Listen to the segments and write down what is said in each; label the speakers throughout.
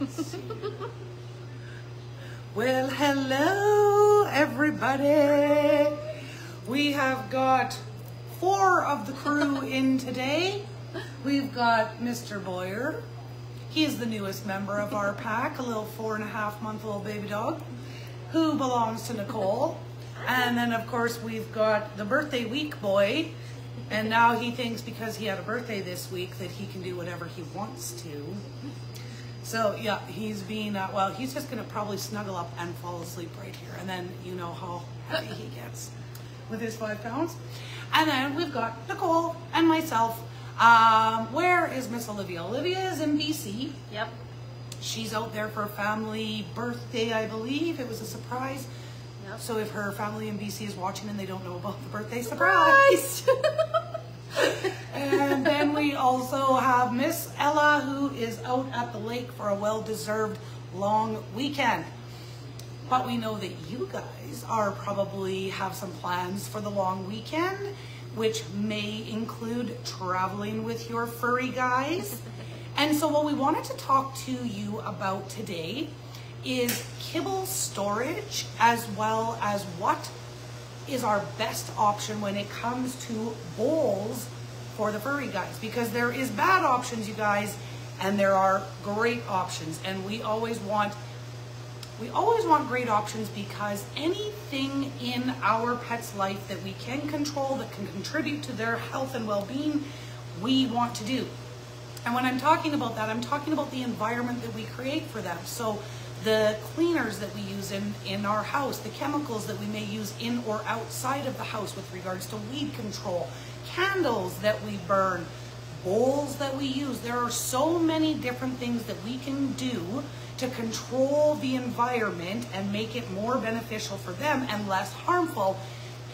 Speaker 1: well, hello, everybody. We have got four of the crew in today. We've got Mr. Boyer. He is the newest member of our pack, a little four and a half month old baby dog who belongs to Nicole. And then, of course, we've got the birthday week boy. And now he thinks because he had a birthday this week that he can do whatever he wants to. So, yeah, he's being, uh, well, he's just going to probably snuggle up and fall asleep right here. And then you know how heavy he gets with his five pounds. And then we've got Nicole and myself. Um, where is Miss Olivia? Olivia is in BC.
Speaker 2: Yep.
Speaker 1: She's out there for a family birthday, I believe. It was a surprise.
Speaker 2: Yep.
Speaker 1: So if her family in BC is watching and they don't know about the birthday surprise. and then we also have Miss Ella who is out at the lake for a well-deserved long weekend. But we know that you guys are probably have some plans for the long weekend, which may include traveling with your furry guys. And so what we wanted to talk to you about today is kibble storage as well as what is our best option when it comes to bowls for the furry guys. Because there is bad options you guys and there are great options. And we always want we always want great options because anything in our pet's life that we can control that can contribute to their health and well-being we want to do. And when I'm talking about that, I'm talking about the environment that we create for them. So the cleaners that we use in, in our house, the chemicals that we may use in or outside of the house with regards to weed control, candles that we burn, bowls that we use. There are so many different things that we can do to control the environment and make it more beneficial for them and less harmful.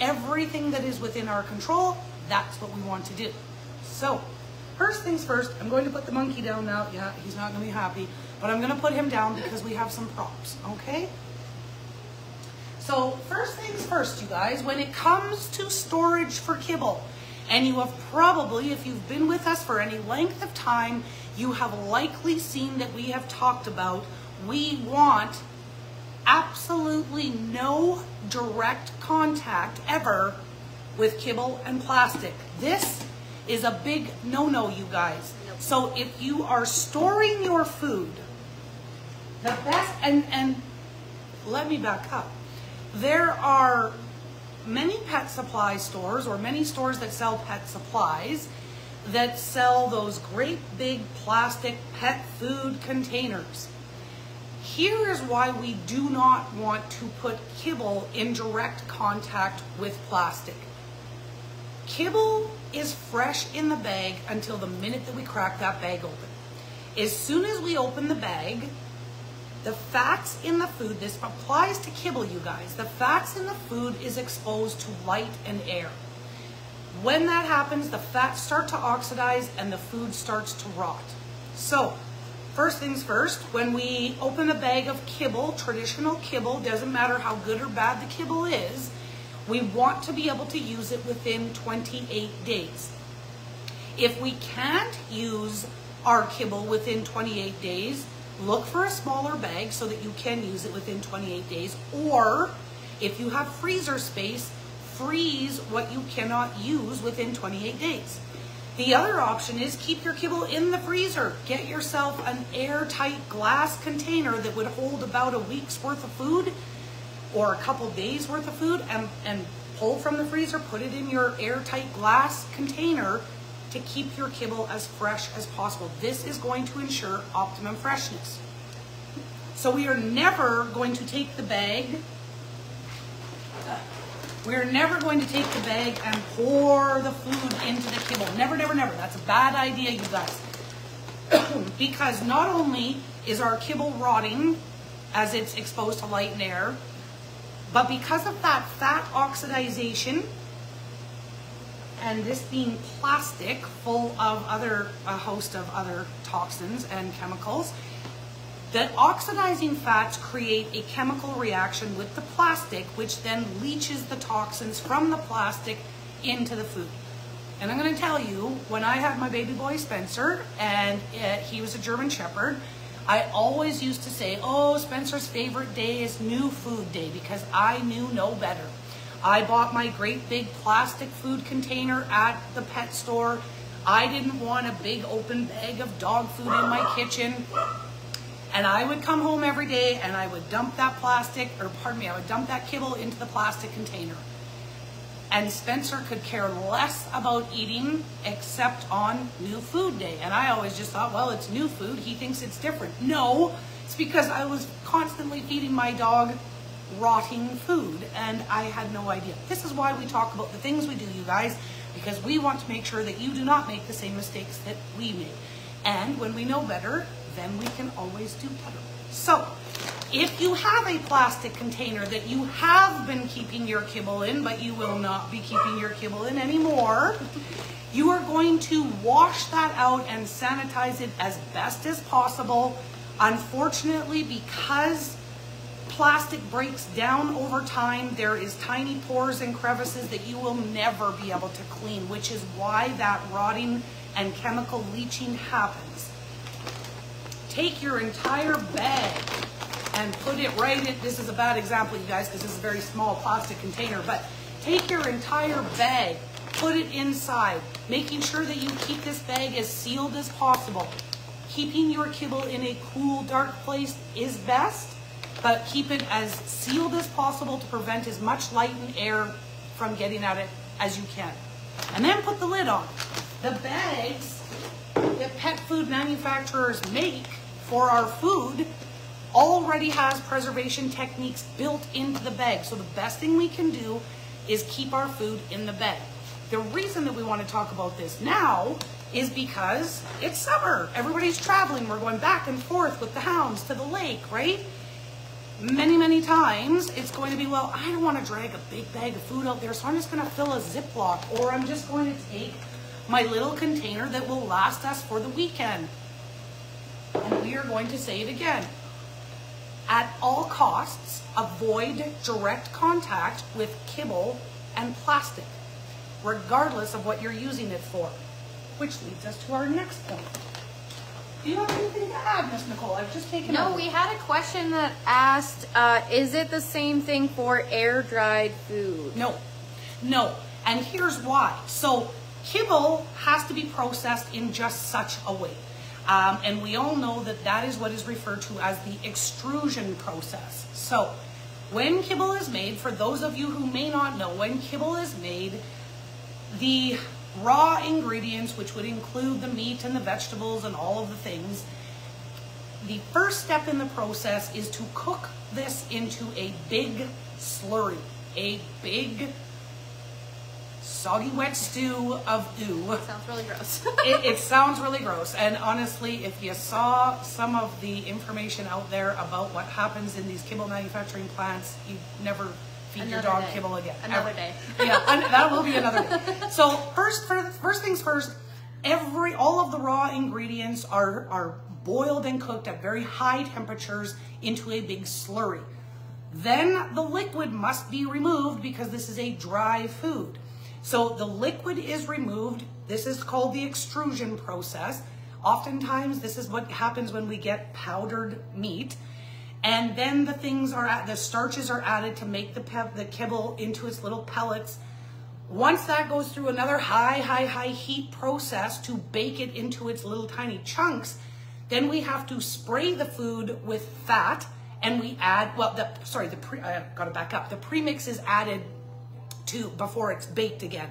Speaker 1: Everything that is within our control, that's what we want to do. So First things first, I'm going to put the monkey down now. Yeah, he's not going to be happy, but I'm going to put him down because we have some props, okay? So first things first, you guys, when it comes to storage for kibble, and you have probably, if you've been with us for any length of time, you have likely seen that we have talked about we want absolutely no direct contact ever with kibble and plastic. This is a big no-no, you guys. So if you are storing your food, the best, and, and let me back up. There are many pet supply stores or many stores that sell pet supplies that sell those great big plastic pet food containers. Here is why we do not want to put kibble in direct contact with plastic. Kibble is fresh in the bag until the minute that we crack that bag open. As soon as we open the bag, the fats in the food, this applies to kibble, you guys, the fats in the food is exposed to light and air. When that happens, the fats start to oxidize and the food starts to rot. So, first things first, when we open a bag of kibble, traditional kibble, doesn't matter how good or bad the kibble is, we want to be able to use it within 28 days. If we can't use our kibble within 28 days, look for a smaller bag so that you can use it within 28 days. Or if you have freezer space, freeze what you cannot use within 28 days. The other option is keep your kibble in the freezer. Get yourself an airtight glass container that would hold about a week's worth of food or a couple days worth of food and, and pull from the freezer, put it in your airtight glass container to keep your kibble as fresh as possible. This is going to ensure optimum freshness. So we are never going to take the bag, we're never going to take the bag and pour the food into the kibble. Never, never, never. That's a bad idea, you guys. because not only is our kibble rotting as it's exposed to light and air, but because of that fat oxidization, and this being plastic full of other, a host of other toxins and chemicals, that oxidizing fats create a chemical reaction with the plastic, which then leaches the toxins from the plastic into the food. And I'm going to tell you, when I had my baby boy Spencer, and uh, he was a German Shepherd, I always used to say, oh, Spencer's favorite day is new food day because I knew no better. I bought my great big plastic food container at the pet store. I didn't want a big open bag of dog food in my kitchen. And I would come home every day and I would dump that plastic, or pardon me, I would dump that kibble into the plastic container. And Spencer could care less about eating except on new food day. And I always just thought, well, it's new food. He thinks it's different. No, it's because I was constantly feeding my dog rotting food and I had no idea. This is why we talk about the things we do, you guys, because we want to make sure that you do not make the same mistakes that we made. And when we know better, then we can always do better. So, if you have a plastic container that you have been keeping your kibble in, but you will not be keeping your kibble in anymore, you are going to wash that out and sanitize it as best as possible. Unfortunately, because plastic breaks down over time, there is tiny pores and crevices that you will never be able to clean, which is why that rotting and chemical leaching happens. Take your entire bag and put it right in, this is a bad example, you guys, because this is a very small plastic container, but take your entire bag, put it inside, making sure that you keep this bag as sealed as possible. Keeping your kibble in a cool, dark place is best, but keep it as sealed as possible to prevent as much light and air from getting at it as you can. And then put the lid on. The bags that pet food manufacturers make for our food already has preservation techniques built into the bag. So the best thing we can do is keep our food in the bag. The reason that we want to talk about this now is because it's summer. Everybody's traveling. We're going back and forth with the hounds to the lake, right? Many, many times it's going to be, well, I don't want to drag a big bag of food out there, so I'm just going to fill a Ziploc or I'm just going to take my little container that will last us for the weekend. And we are going to say it again. At all costs, avoid direct contact with kibble and plastic, regardless of what you're using it for. Which leads us to our next point. Do you have anything to add, Miss Nicole? I've just taken
Speaker 2: No,
Speaker 1: over.
Speaker 2: we had a question that asked, uh, is it the same thing for air dried food?
Speaker 1: No, no. And here's why. So kibble has to be processed in just such a way. Um, and we all know that that is what is referred to as the extrusion process. So when kibble is made, for those of you who may not know, when kibble is made, the raw ingredients, which would include the meat and the vegetables and all of the things, the first step in the process is to cook this into a big slurry, a big soggy wet stew of ooh.
Speaker 2: Sounds really gross.
Speaker 1: it, it sounds really gross. And honestly, if you saw some of the information out there about what happens in these kibble manufacturing plants, you never feed your dog
Speaker 2: day.
Speaker 1: kibble again.
Speaker 2: Another
Speaker 1: Ever.
Speaker 2: day.
Speaker 1: yeah, and that will be another day. So first, first things first, every all of the raw ingredients are are boiled and cooked at very high temperatures into a big slurry. Then the liquid must be removed because this is a dry food. So the liquid is removed. This is called the extrusion process. Oftentimes, this is what happens when we get powdered meat. And then the things are the starches are added to make the the kibble into its little pellets. Once that goes through another high, high, high heat process to bake it into its little tiny chunks, then we have to spray the food with fat and we add, well, the, sorry, the pre, I gotta back up. The premix is added to before it's baked again.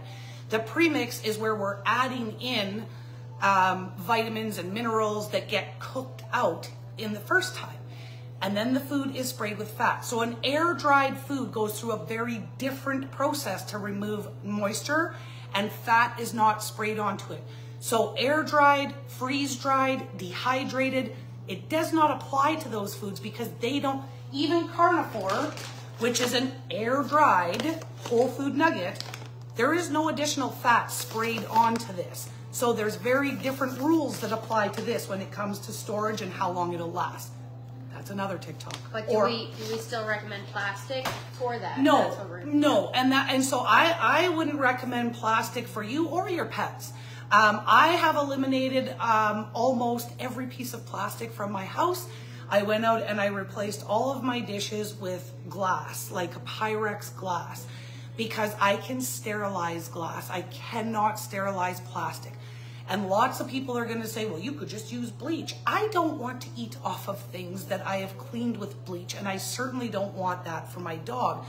Speaker 1: The premix is where we're adding in um, vitamins and minerals that get cooked out in the first time. And then the food is sprayed with fat. So an air dried food goes through a very different process to remove moisture and fat is not sprayed onto it. So air dried, freeze dried, dehydrated, it does not apply to those foods because they don't, even carnivore, which is an air dried whole food nugget, there is no additional fat sprayed onto this. So there's very different rules that apply to this when it comes to storage and how long it'll last. That's another TikTok.
Speaker 2: But do
Speaker 1: Or-
Speaker 2: we do we still recommend plastic for that?
Speaker 1: no, no, and that and so I I wouldn't recommend plastic for you or your pets. Um, I have eliminated um, almost every piece of plastic from my house. I went out and I replaced all of my dishes with glass, like a Pyrex glass, because I can sterilize glass. I cannot sterilize plastic. And lots of people are going to say, well, you could just use bleach. I don't want to eat off of things that I have cleaned with bleach, and I certainly don't want that for my dog.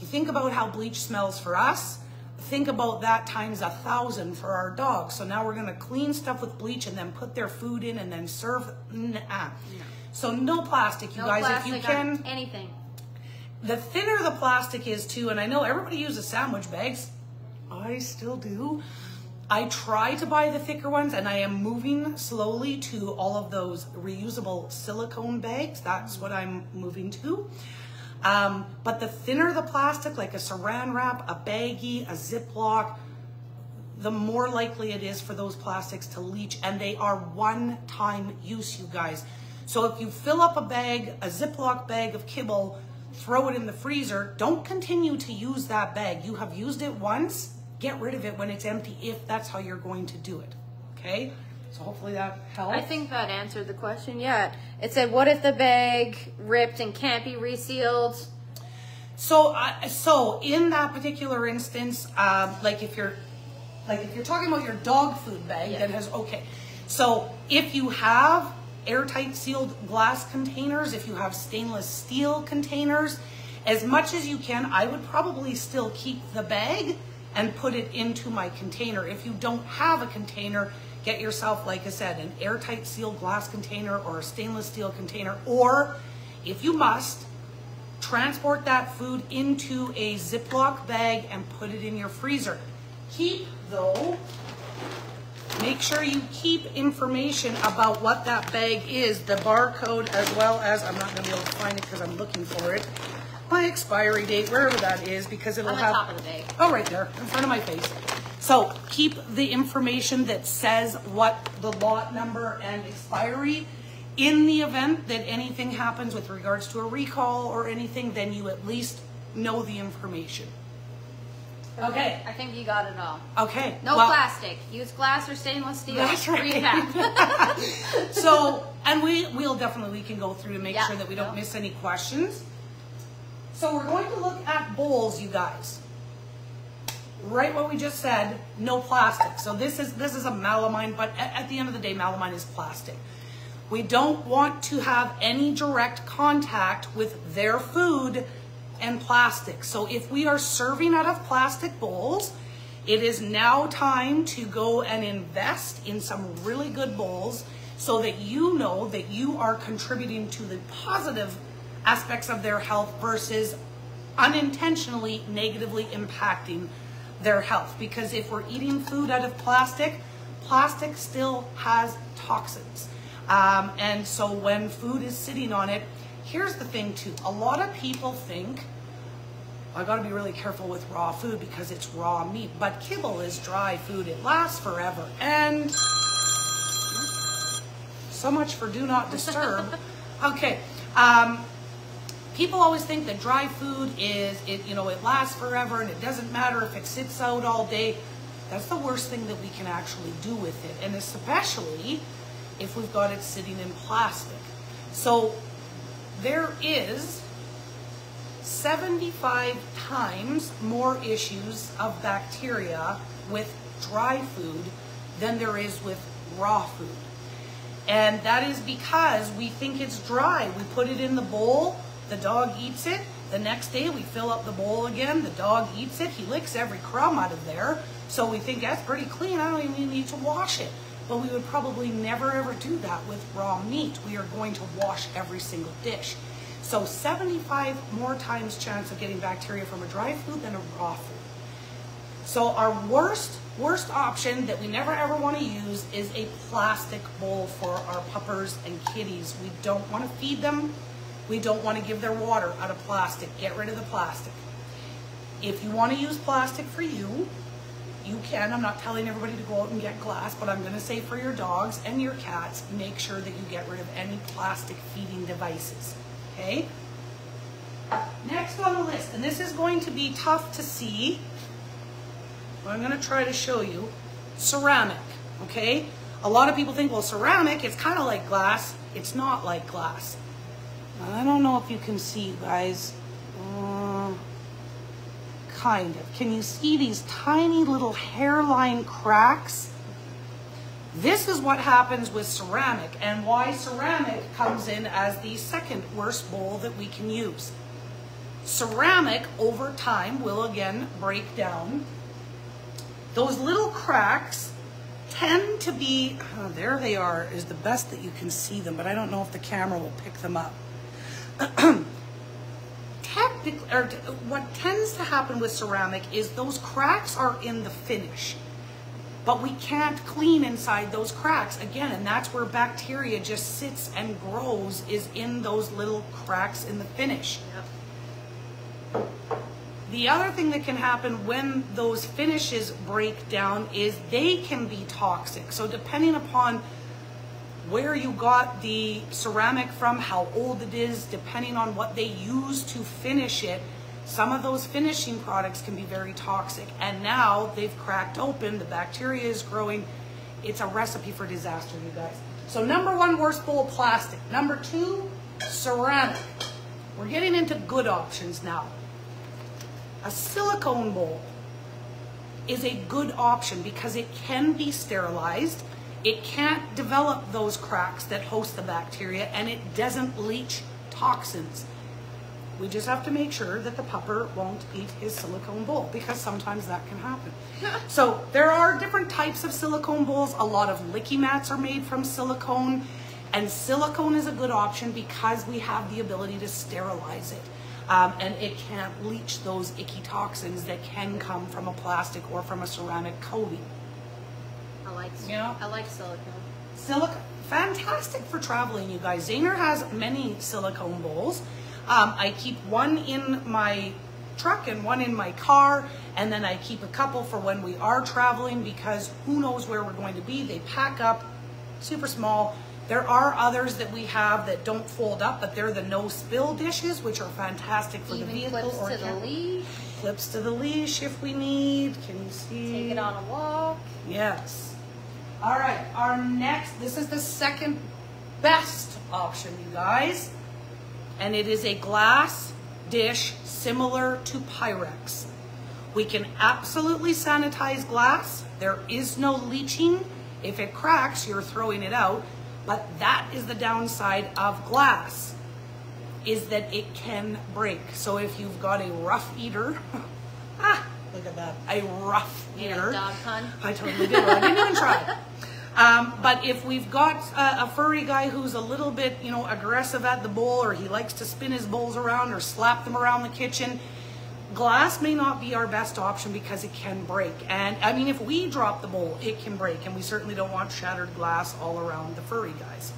Speaker 1: You think about how bleach smells for us, think about that times a thousand for our dogs. So now we're going to clean stuff with bleach and then put their food in and then serve. Nah. So no plastic, you
Speaker 2: No
Speaker 1: guys,
Speaker 2: plastic
Speaker 1: if you can.
Speaker 2: anything.
Speaker 1: The thinner the plastic is too, and I know everybody uses sandwich bags. I still do. I try to buy the thicker ones and I am moving slowly to all of those reusable silicone bags. That's what I'm moving to. Um, but the thinner the plastic, like a saran wrap, a baggie, a Ziploc, the more likely it is for those plastics to leach and they are one time use, you guys. So if you fill up a bag, a Ziploc bag of kibble, throw it in the freezer, don't continue to use that bag. You have used it once, get rid of it when it's empty if that's how you're going to do it. Okay? So hopefully that helps.
Speaker 2: I think that answered the question. Yeah. It said, what if the bag ripped and can't be resealed?
Speaker 1: So, uh, so in that particular instance, um, like if you're, like if you're talking about your dog food bag
Speaker 2: Yeah.
Speaker 1: that has okay, so if you have airtight sealed glass containers, if you have stainless steel containers, as much as you can, I would probably still keep the bag and put it into my container. If you don't have a container, get yourself, like I said, an airtight sealed glass container or a stainless steel container, or if you must, transport that food into a Ziploc bag and put it in your freezer. Keep, though, make sure you keep information about what that bag is, the barcode, as well as, I'm not gonna be able to find it because I'm looking for it, my expiry date, wherever that is, because it'll
Speaker 2: On the
Speaker 1: have.
Speaker 2: top of the bag.
Speaker 1: Oh, right there, in front of my face. So keep the information that says what the lot number and expiry. In the event that anything happens with regards to a recall or anything, then you at least know the information. Okay,
Speaker 2: I think you got it all.
Speaker 1: okay.
Speaker 2: No
Speaker 1: well,
Speaker 2: plastic. Use glass or stainless steel.
Speaker 1: That's right. So, and we, we'll definitely, we can go through to make
Speaker 2: Yeah,
Speaker 1: sure that we don't
Speaker 2: yeah.
Speaker 1: miss any questions. So we're going to look at bowls, you guys. Right what we just said, no plastic. So this is, this is a melamine, but at, the end of the day, melamine is plastic. We don't want to have any direct contact with their food and plastic. So if we are serving out of plastic bowls, it is now time to go and invest in some really good bowls so that you know that you are contributing to the positive aspects of their health versus unintentionally negatively impacting their health. Because if we're eating food out of plastic, plastic still has toxins. Um, and so when food is sitting on it, here's the thing too. A lot of people think, I gotta be really careful with raw food because it's raw meat, but kibble is dry food. It lasts forever. And so much for do not disturb. okay. Um, people always think that dry food is it you know it lasts forever and it doesn't matter if it sits out all day. That's the worst thing that we can actually do with it. And especially if we've got it sitting in plastic. So there is 75 times more issues of bacteria with dry food than there is with raw food. And that is because we think it's dry. We put it in the bowl, the dog eats it. The next day we fill up the bowl again, the dog eats it. He licks every crumb out of there. So we think that's pretty clean. I don't even need to wash it. But we would probably never ever do that with raw meat. We are going to wash every single dish. So 75 more times chance of getting bacteria from a dry food than a raw food. So our worst, worst option that we never ever want to use is a plastic bowl for our puppers and kitties. We don't want to feed them. We don't want to give their water out of plastic. Get rid of the plastic. If you want to use plastic for you, you can. I'm not telling everybody to go out and get glass, but I'm going to say for your dogs and your cats, make sure that you get rid of any plastic feeding devices. Okay? Next on the list, and this is going to be tough to see, but I'm going to try to show you. ceramic, okay? A lot of people think, well, ceramic, it's kind of like glass. It's not like glass. I don't know if you can see, guys. Uh, kind of. Can you see these tiny little hairline cracks? This is what happens with ceramic and why ceramic comes in as the second worst bowl that we can use. Ceramic over time will again break down. Those little cracks tend to be, oh, there they are, is the best that you can see them, but I don't know if the camera will pick them up. Technically, or what tends to happen with ceramic is those cracks are in the finish. But we can't clean inside those cracks. Again and that's where bacteria just sits and grows is in those little cracks in the finish. Yep. the other thing that can happen when those finishes break down is they can be toxic. So depending upon where you got the ceramic from how old it is depending on what they use to finish it some of those finishing products can be very toxic. And now they've cracked open, the bacteria is growing. It's a recipe for disaster, you guys. So number one, worst bowl, plastic. Number two, ceramic. We're getting into good options now. A silicone bowl is a good option because it can be sterilized. It can't develop those cracks that host the bacteria and it doesn't leach toxins. We just have to make sure that the pupper won't eat his silicone bowl because sometimes that can happen. so there are different types of silicone bowls. A lot of licky mats are made from silicone and silicone is a good option because we have the ability to sterilize it. Um, and it can't leach those icky toxins that can come from a plastic or from a ceramic coating.
Speaker 2: I like, you know? I like silicone.
Speaker 1: Silicone, fantastic for traveling, you guys. Zahner has many silicone bowls. Um, I keep one in my truck and one in my car, and then I keep a couple for when we are traveling because who knows where we're going to be. They pack up super small. There are others that we have that don't fold up, but they're the no spill dishes, which are fantastic for
Speaker 2: Even
Speaker 1: the vehicle.
Speaker 2: Clips or to the leash.
Speaker 1: Clips to the leash if we need. Can you see?
Speaker 2: Take it on a walk.
Speaker 1: Yes. All right, our next, this is the second best option, you guys and it is a glass dish similar to Pyrex. We can absolutely sanitize glass. There is no leaching. If it cracks, you're throwing it out. But that is the downside of glass, is that it can break. So if you've got a rough eater, ah, look at that, a rough eater.
Speaker 2: dog pun?
Speaker 1: I totally did. I didn't even try. Um, but if we've got a, a, furry guy who's a little bit, you know, aggressive at the bowl or he likes to spin his bowls around or slap them around the kitchen, glass may not be our best option because it can break. And I mean, if we drop the bowl, it can break. And we certainly don't want shattered glass all around the furry guys.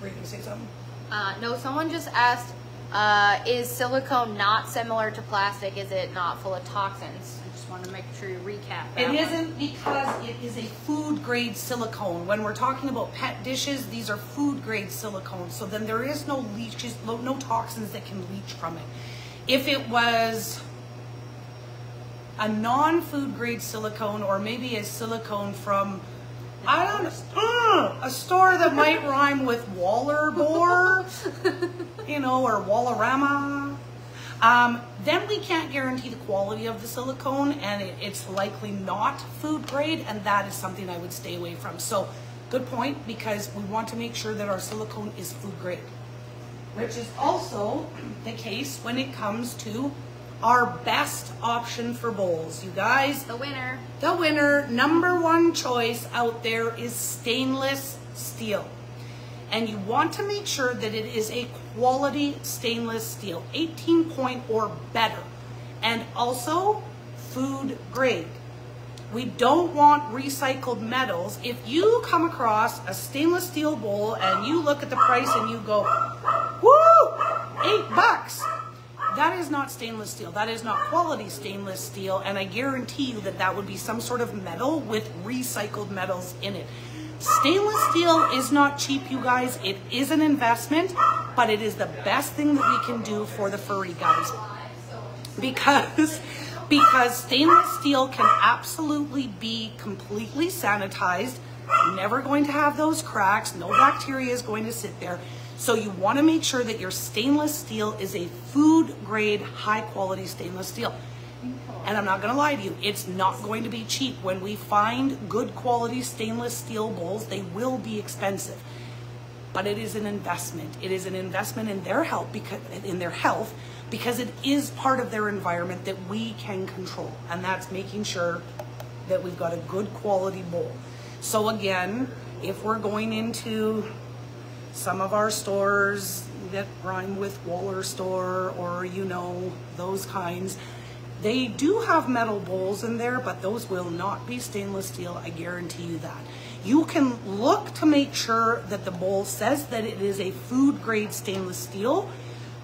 Speaker 1: Were you going to say something?
Speaker 2: Uh, no, someone just asked, uh, is silicone not similar to plastic? Is it not full of toxins? Want to make sure you recap
Speaker 1: It not because it is a food grade silicone. When we're talking about pet dishes, these are food grade silicone. So then there is no leaches, no toxins that can leach from it. If it was a non-food grade silicone or maybe a silicone from I don't know, a store that might rhyme with Wallerbor, you know, or Wallarama. Um, then we can't guarantee the quality of the silicone and it, it's likely not food grade and that is something I would stay away from. So good point because we want to make sure that our silicone is food grade, which is also the case when it comes to our best option for bowls. You guys,
Speaker 2: the winner.
Speaker 1: The winner, number one choice out there is stainless steel and you want to make sure that it is a quality stainless steel, 18 point or better, and also food grade. We don't want recycled metals. If you come across a stainless steel bowl and you look at the price and you go, woo, eight bucks, that is not stainless steel. That is not quality stainless steel. And I guarantee you that that would be some sort of metal with recycled metals in it. Stainless steel is not cheap, you guys. It is an investment, but it is the best thing that we can do for the furry guys. Because because stainless steel can absolutely be completely sanitized. Never going to have those cracks. No bacteria is going to sit there. So you want to make sure that your stainless steel is a food grade, high quality stainless steel. And I'm not going to lie to you, it's not going to be cheap. When we find good quality stainless steel bowls, they will be expensive. But it is an investment. It is an investment in their health because in their health because it is part of their environment that we can control. And that's making sure that we've got a good quality bowl. So again, if we're going into some of our stores that rhyme with Waller store or you know those kinds, they do have metal bowls in there, but those will not be stainless steel. I guarantee you that. You can look to make sure that the bowl says that it is a food grade stainless steel,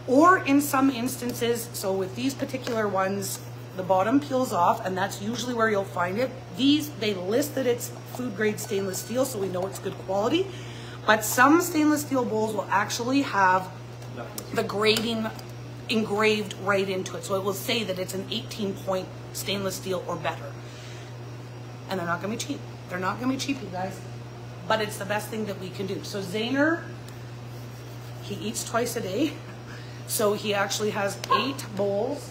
Speaker 1: or in some instances, so with these particular ones, the bottom peels off, and that's usually where you'll find it. These, they list that it's food grade stainless steel, so we know it's good quality. But some stainless steel bowls will actually have the grading engraved right into it. So it will say that it's an 18 point stainless steel or better. And they're not gonna be cheap. They're not gonna be cheap, you guys. But it's the best thing that we can do. So Zaner, he eats twice a day. So he actually has eight bowls.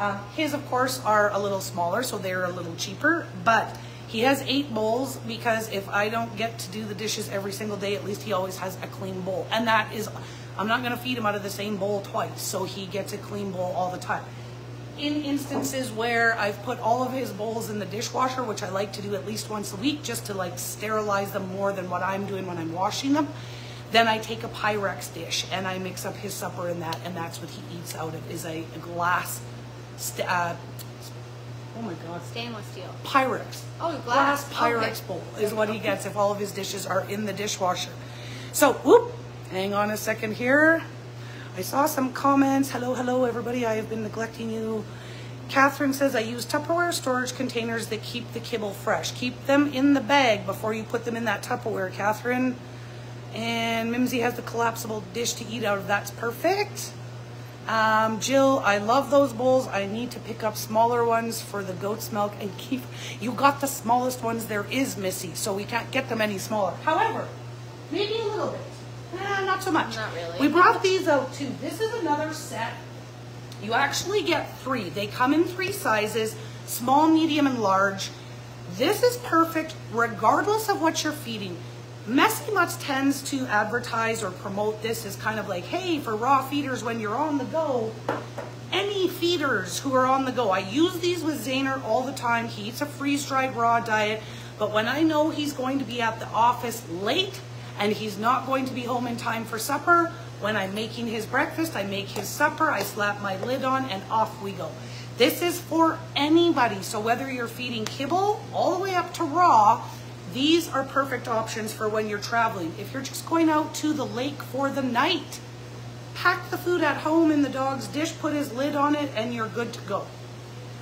Speaker 1: Um, his, of course, are a little smaller, so they're a little cheaper. But he has eight bowls because if I don't get to do the dishes every single day, at least he always has a clean bowl. And that is I'm not going to feed him out of the same bowl twice, so he gets a clean bowl all the time. In instances where I've put all of his bowls in the dishwasher, which I like to do at least once a week just to like sterilize them more than what I'm doing when I'm washing them, then I take a Pyrex dish and I mix up his supper in that, and that's what he eats out of is a, a glass, uh, oh my god,
Speaker 2: Stainless steel.
Speaker 1: Pyrex.
Speaker 2: Oh, glass.
Speaker 1: Pyrex
Speaker 2: Okay.
Speaker 1: bowl is what he gets if all of his dishes are in the dishwasher. So, whoop, hang on a second here. I saw some comments. Hello, hello, everybody. I have been neglecting you. Catherine says, I use Tupperware storage containers that keep the kibble fresh. Keep them in the bag before you put them in that Tupperware, Catherine. And Mimsy has the collapsible dish to eat out of. That's perfect. Um, Jill, I love those bowls. I need to pick up smaller ones for the goat's milk and keep. You got the smallest ones there is, Missy, so we can't get them any smaller. However, maybe a little bit. Eh, not so much.
Speaker 2: Not really.
Speaker 1: We brought these out too. This is another set. You actually get three. They come in three sizes, small, medium, and large. This is perfect regardless of what you're feeding. Messy Mutts tends to advertise or promote this as kind of like, hey, for raw feeders when you're on the go. Any feeders who are on the go. I use these with Zaner all the time. He eats a freeze-dried raw diet. But when I know he's going to be at the office late and he's not going to be home in time for supper, when I'm making his breakfast, I make his supper, I slap my lid on, and off we go. This is for anybody. So whether you're feeding kibble all the way up to raw, these are perfect options for when you're traveling. If you're just going out to the lake for the night, pack the food at home in the dog's dish, put his lid on it, and you're good to go.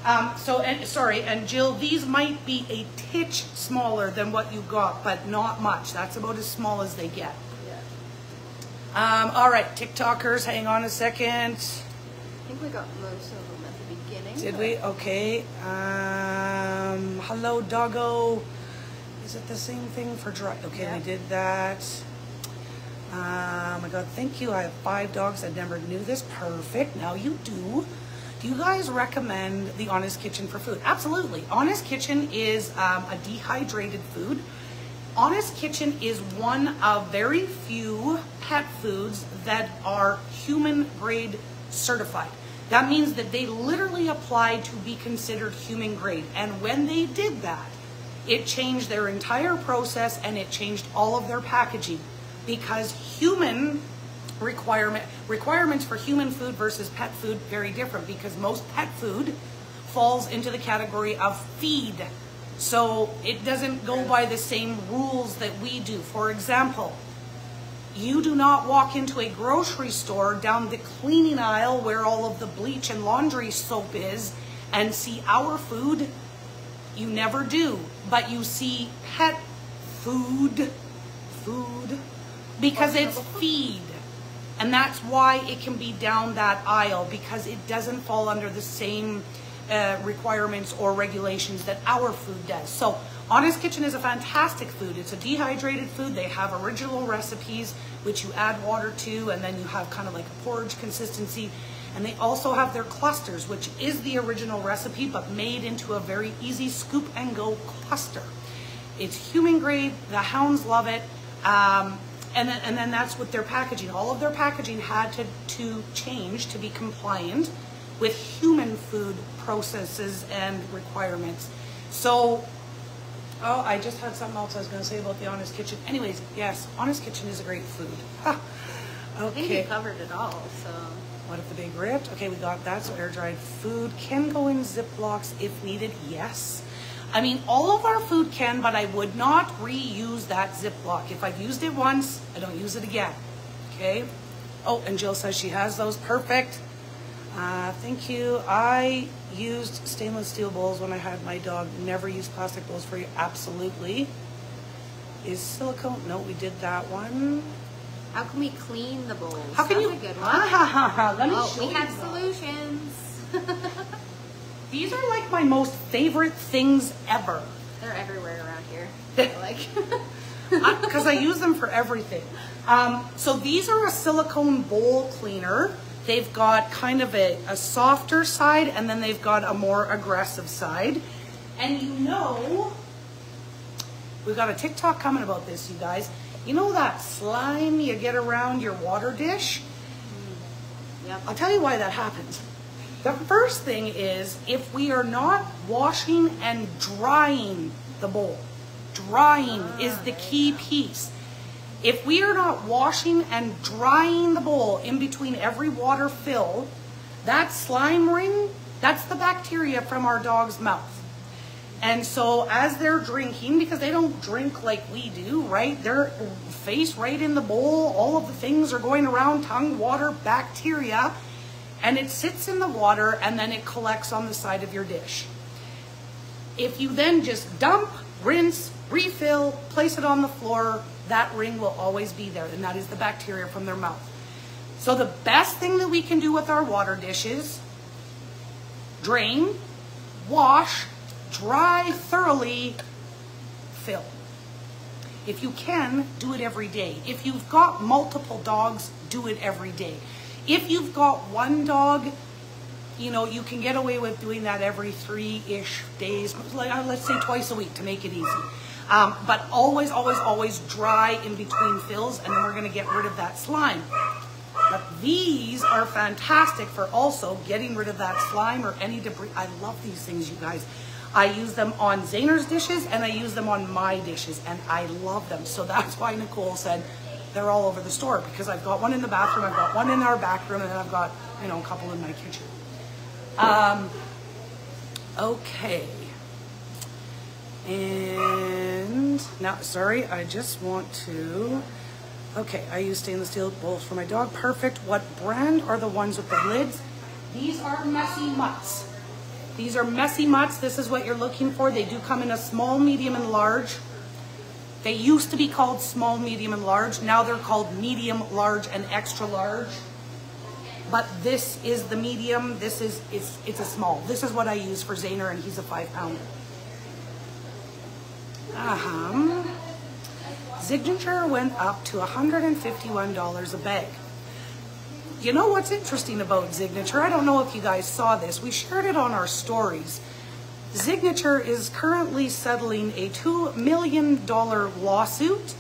Speaker 1: Um, so, and sorry, and Jill, these might be a titch smaller than what you got, but not much. That's about as small as they get. Um, all right, TikTokers, hang on a second.
Speaker 2: I think we got most of them at the beginning.
Speaker 1: Did we? Okay. Um, hello, doggo. Is it the same thing for dry? Okay,
Speaker 2: Yeah.
Speaker 1: we did that. Oh my God, thank you. I have five dogs. I never knew this. Perfect. Now you do. Do you guys recommend the Honest Kitchen for food? Absolutely. Honest Kitchen is um, a dehydrated food. Honest Kitchen is one of very few pet foods that are human grade certified. That means that they literally applied to be considered human grade. And when they did that, it changed their entire process and it changed all of their packaging because human requirement requirements for human food versus pet food very different because most pet food falls into the category of feed. So it doesn't go by the same rules that we do. For example, you do not walk into a grocery store down the cleaning aisle where all of the bleach and laundry soap is and see our food. You never do. But you see pet food, food, because it's feed. And that's why it can be down that aisle because it doesn't fall under the same uh, requirements or regulations that our food does. So Honest Kitchen is a fantastic food. It's a dehydrated food. They have original recipes, which you add water to, and then you have kind of like a porridge consistency. And they also have their clusters, which is the original recipe, but made into a very easy scoop and go cluster. It's human grade. The hounds love it. Um, and then, and then that's with their packaging. All of their packaging had to, to change to be compliant with human food processes and requirements. So Oh, I just had something else I was going to say about the Honest Kitchen. Anyways, yes, Honest Kitchen is a great food. Ha.
Speaker 2: I think you
Speaker 1: Okay.
Speaker 2: covered it all, so.
Speaker 1: What if the big ripped? Okay, we got that. So air dried food can go in Ziplocs if needed. Yes. I mean, all of our food can, but I would not reuse that Ziploc. If I've used it once, I don't use it again. Okay. Oh, and Jill says she has those. Perfect. Uh, thank you. I used stainless steel bowls when I had my dog. Never used plastic bowls for you. Absolutely. Is silicone? No, we did that one.
Speaker 2: How can we clean the bowls?
Speaker 1: How can
Speaker 2: That's
Speaker 1: you?
Speaker 2: a good one.
Speaker 1: Ah, ha, ha, ha. Let me
Speaker 2: oh,
Speaker 1: show
Speaker 2: we
Speaker 1: you
Speaker 2: have
Speaker 1: that.
Speaker 2: solutions.
Speaker 1: These are like my most favorite things ever.
Speaker 2: They're everywhere around here. I like.
Speaker 1: Because I use them for everything. Um, so these are a silicone bowl cleaner. They've got kind of a, a softer side and then they've got a more aggressive side. And you know, we've got a TikTok coming about this, you guys. You know that slime you get around your water dish?
Speaker 2: yep.
Speaker 1: I'll tell you why that happens. The first thing is if we are not washing and drying the bowl, drying is the key piece. If we are not washing and drying the bowl in between every water fill, that slime ring, that's the bacteria from our dog's mouth. And so as they're drinking, because they don't drink like we do, right? Their face right in the bowl, all of the things are going around, tongue, water, bacteria, and it sits in the water and then it collects on the side of your dish. If you then just dump, rinse, refill, place it on the floor, that ring will always be there, and that is the bacteria from their mouth. So the best thing that we can do with our water dishes, drain, wash, dry thoroughly, fill. If you can, do it every day. If you've got multiple dogs, do it every day. If you've got one dog, you know, you can get away with doing that every three-ish days, uh, let's say twice a week to make it easy. Um, but always, always, always dry in between fills, and then we're gonna get rid of that slime. But these are fantastic for also getting rid of that slime or any debris. I love these things, you guys. I use them on Zayner's dishes and I use them on my dishes and I love them. So that's why Nicole said they're all over the store because I've got one in the bathroom, I've got one in our back room, and then I've got, you know, a couple in my kitchen. Um, okay. And now, sorry, I just want to. Okay, I use stainless steel bowls for my dog. Perfect. What brand are the ones with the lids? These are Messy Mutts. These are Messy Mutts. This is what you're looking for. They do come in a small, medium, and large. They used to be called small, medium, and large. Now they're called medium, large, and extra large. But this is the medium. This is it's it's a small. This is what I use for Zayner, and he's a five pounder. Uh-huh. Zignature went up to $151 a bag. You know what's interesting about Zignature? I don't know if you guys saw this. We shared it on our stories. Zignature is currently settling a $2 million lawsuit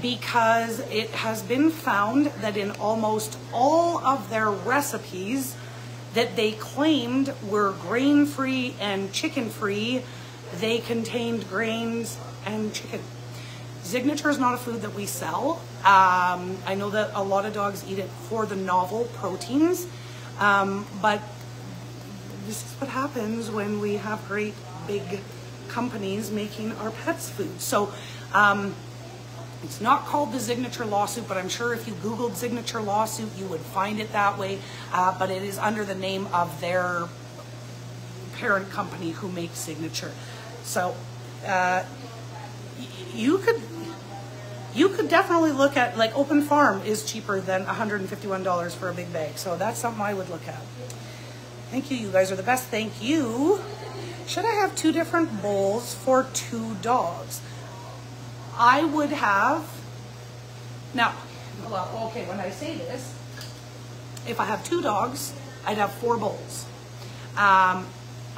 Speaker 1: because it has been found that in almost all of their recipes that they claimed were grain-free and chicken-free, they contained grains and chicken. Zignature is not a food that we sell. Um, I know that a lot of dogs eat it for the novel proteins, um, but this is what happens when we have great big companies making our pets food. So um, it's not called the Zignature lawsuit, but I'm sure if you Googled Zignature lawsuit, you would find it that way. Uh, but it is under the name of their parent company who makes Zignature. So uh, you could you could definitely look at like Open Farm is cheaper than $151 for a big bag. So that's something I would look at. Thank you. You guys are the best. Thank you. Should I have two different bowls for two dogs? I would have, now, well, okay, when I say this, if I have two dogs, I'd have four bowls. Um,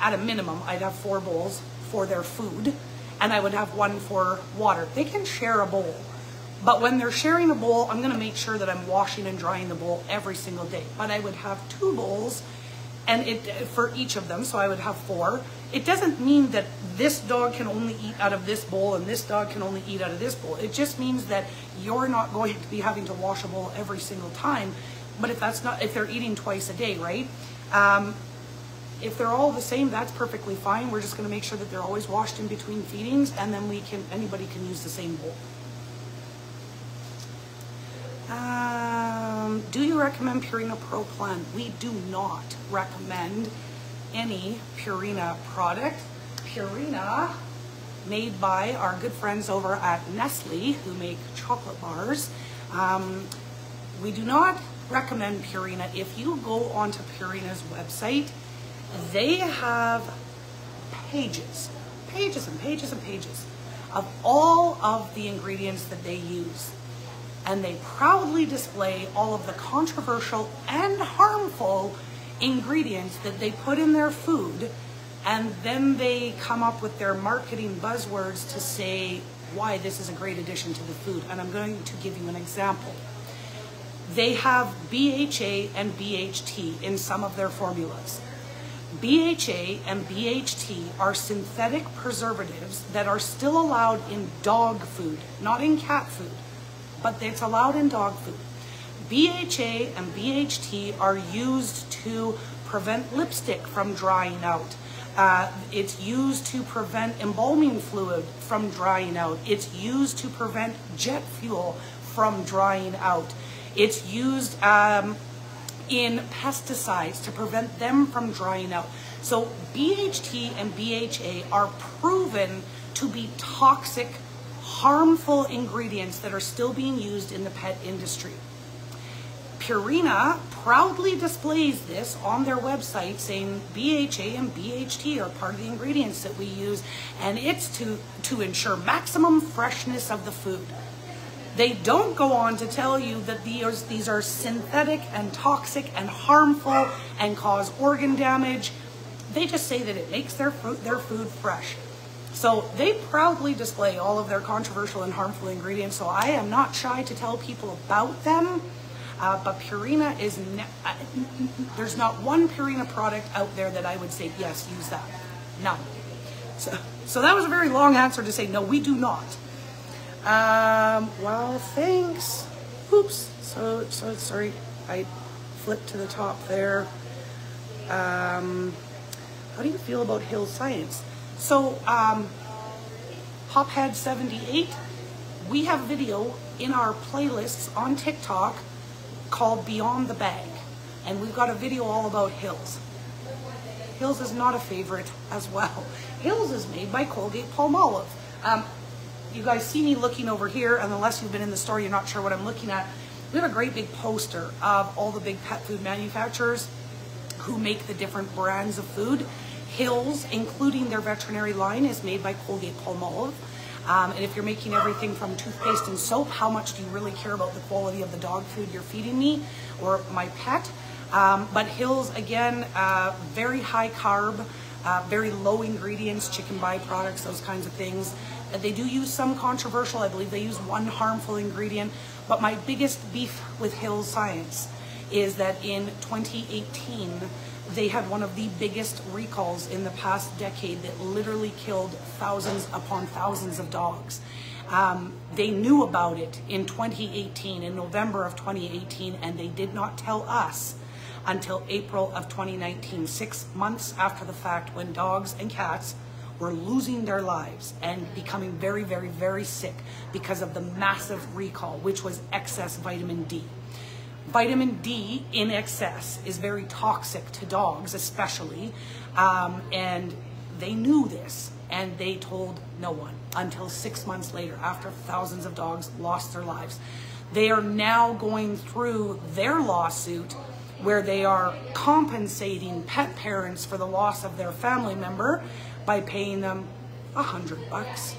Speaker 1: at a minimum, I'd have four bowls for their food, and I would have one for water. They can share a bowl. But when they're sharing a bowl, I'm gonna make sure that I'm washing and drying the bowl every single day. But I would have two bowls and it for each of them, so I would have four. It doesn't mean that this dog can only eat out of this bowl and this dog can only eat out of this bowl. It just means that you're not going to be having to wash a bowl every single time. But if that's not, if they're eating twice a day, right? Um, if they're all the same, that's perfectly fine. We're just gonna make sure that they're always washed in between feedings and then we can, anybody can use the same bowl. Um, do you recommend Purina Pro Plan? We do not recommend any Purina product. Purina, made by our good friends over at Nestle, who make chocolate bars. Um, we do not recommend Purina. If you go onto Purina's website, they have pages, pages and pages and pages of all of the ingredients that they use. And they proudly display all of the controversial and harmful ingredients that they put in their food. And then they come up with their marketing buzzwords to say why this is a great addition to the food. And I'm going to give you an example. They have BHA and BHT in some of their formulas. BHA and BHT are synthetic preservatives that are still allowed in dog food, not in cat food, but it's allowed in dog food. BHA and BHT are used to prevent lipstick from drying out. Uh, it's used to prevent embalming fluid from drying out. It's used to prevent jet fuel from drying out. It's used um, in pesticides to prevent them from drying out. So BHT and BHA are proven to be toxic, harmful ingredients that are still being used in the pet industry. Purina proudly displays this on their website saying BHA and BHT are part of the ingredients that we use and it's to, to ensure maximum freshness of the food. They don't go on to tell you that these, these are synthetic and toxic and harmful and cause organ damage. They just say that it makes their their food fresh. So they proudly display all of their controversial and harmful ingredients. So I am not shy to tell people about them. Uh, but Purina is, uh, there's not one Purina product out there that I would say, yes, use that. None. So, so that was a very long answer to say, no, we do not. Um, well, thanks. Oops. So, so sorry. I flipped to the top there. Um, how do you feel about Hill Science? So, um, Hophead78, we have a video in our playlists on TikTok called Beyond the Bag. And we've got a video all about Hills. Hills is not a favorite as well. Hills is made by Colgate Palmolive. Um, you guys see me looking over here, and unless you've been in the store, you're not sure what I'm looking at. We have a great big poster of all the big pet food manufacturers who make the different brands of food. Hills, including their veterinary line, is made by Colgate Palmolive. Um, and if you're making everything from toothpaste and soap, how much do you really care about the quality of the dog food you're feeding me or my pet? Um, but Hills, again, uh, very high carb, uh, very low ingredients, chicken byproducts, those kinds of things. They do use some controversial, I believe they use one harmful ingredient, but my biggest beef with Hills Science is that in 2018, they had one of the biggest recalls in the past decade that literally killed thousands upon thousands of dogs. Um, they knew about it in 2018, in November of 2018, and they did not tell us until April of 2019, six months after the fact when dogs and cats were losing their lives and becoming very, very, very sick because of the massive recall, which was excess vitamin D. Vitamin D in excess is very toxic to dogs, especially, um, and they knew this and they told no one until six months later after thousands of dogs lost their lives. They are now going through their lawsuit where they are compensating pet parents for the loss of their family member by paying them a hundred bucks,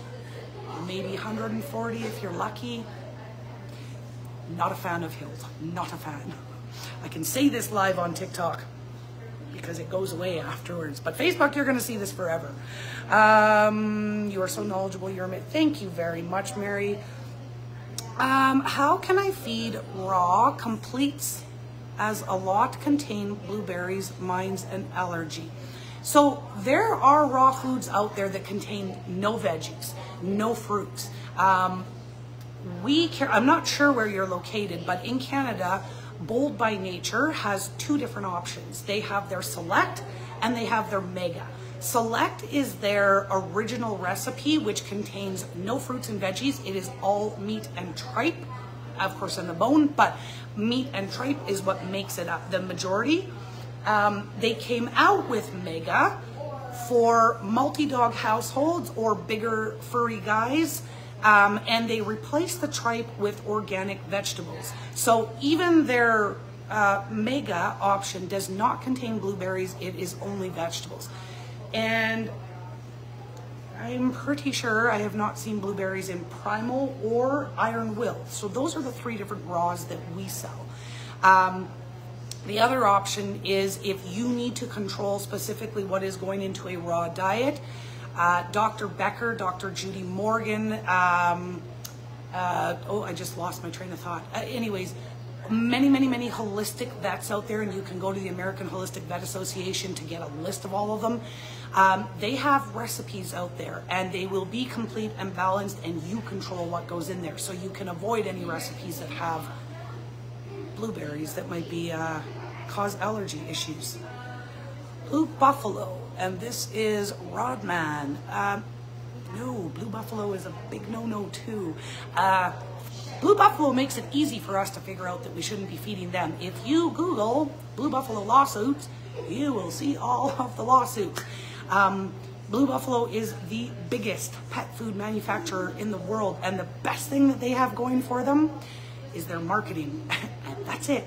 Speaker 1: maybe 140 if you're lucky. Not a fan of Hills, not a fan. I can say this live on TikTok because it goes away afterwards. But Facebook, you're going to see this forever. Um, you are so knowledgeable. You're thank you very much, Mary. Um, how can I feed raw completes as a lot contain blueberries, mines, and allergy? So there are raw foods out there that contain no veggies, no fruits. Um, we care, I'm not sure where you're located, but in Canada, Bold by Nature has two different options. They have their Select and they have their Mega. Select is their original recipe, which contains no fruits and veggies. It is all meat and tripe, of course, in the bone, but meat and tripe is what makes it up the majority. Um, they came out with Mega for multi-dog households or bigger furry guys. Um, and they replaced the tripe with organic vegetables. So even their uh, mega option does not contain blueberries, it is only vegetables. And I'm pretty sure I have not seen blueberries in Primal or Iron Will. So those are the three different raws that we sell. Um, the other option is if you need to control specifically what is going into a raw diet, uh, Dr. Becker, Dr. Judy Morgan, um, uh, oh, I just lost my train of thought. Uh, anyways, many, many, many holistic vets out there, and you can go to the American Holistic Vet Association to get a list of all of them. Um, they have recipes out there, and they will be complete and balanced, and you control what goes in there. So you can avoid any recipes that have blueberries that might be uh, cause allergy issues. Blue buffalo, and this is Rodman. Um, no, blue buffalo is a big no-no too. Uh, blue buffalo makes it easy for us to figure out that we shouldn't be feeding them. If you Google blue buffalo lawsuits, you will see all of the lawsuits. Um, Blue Buffalo is the biggest pet food manufacturer in the world, and the best thing that they have going for them is their marketing. and that's it.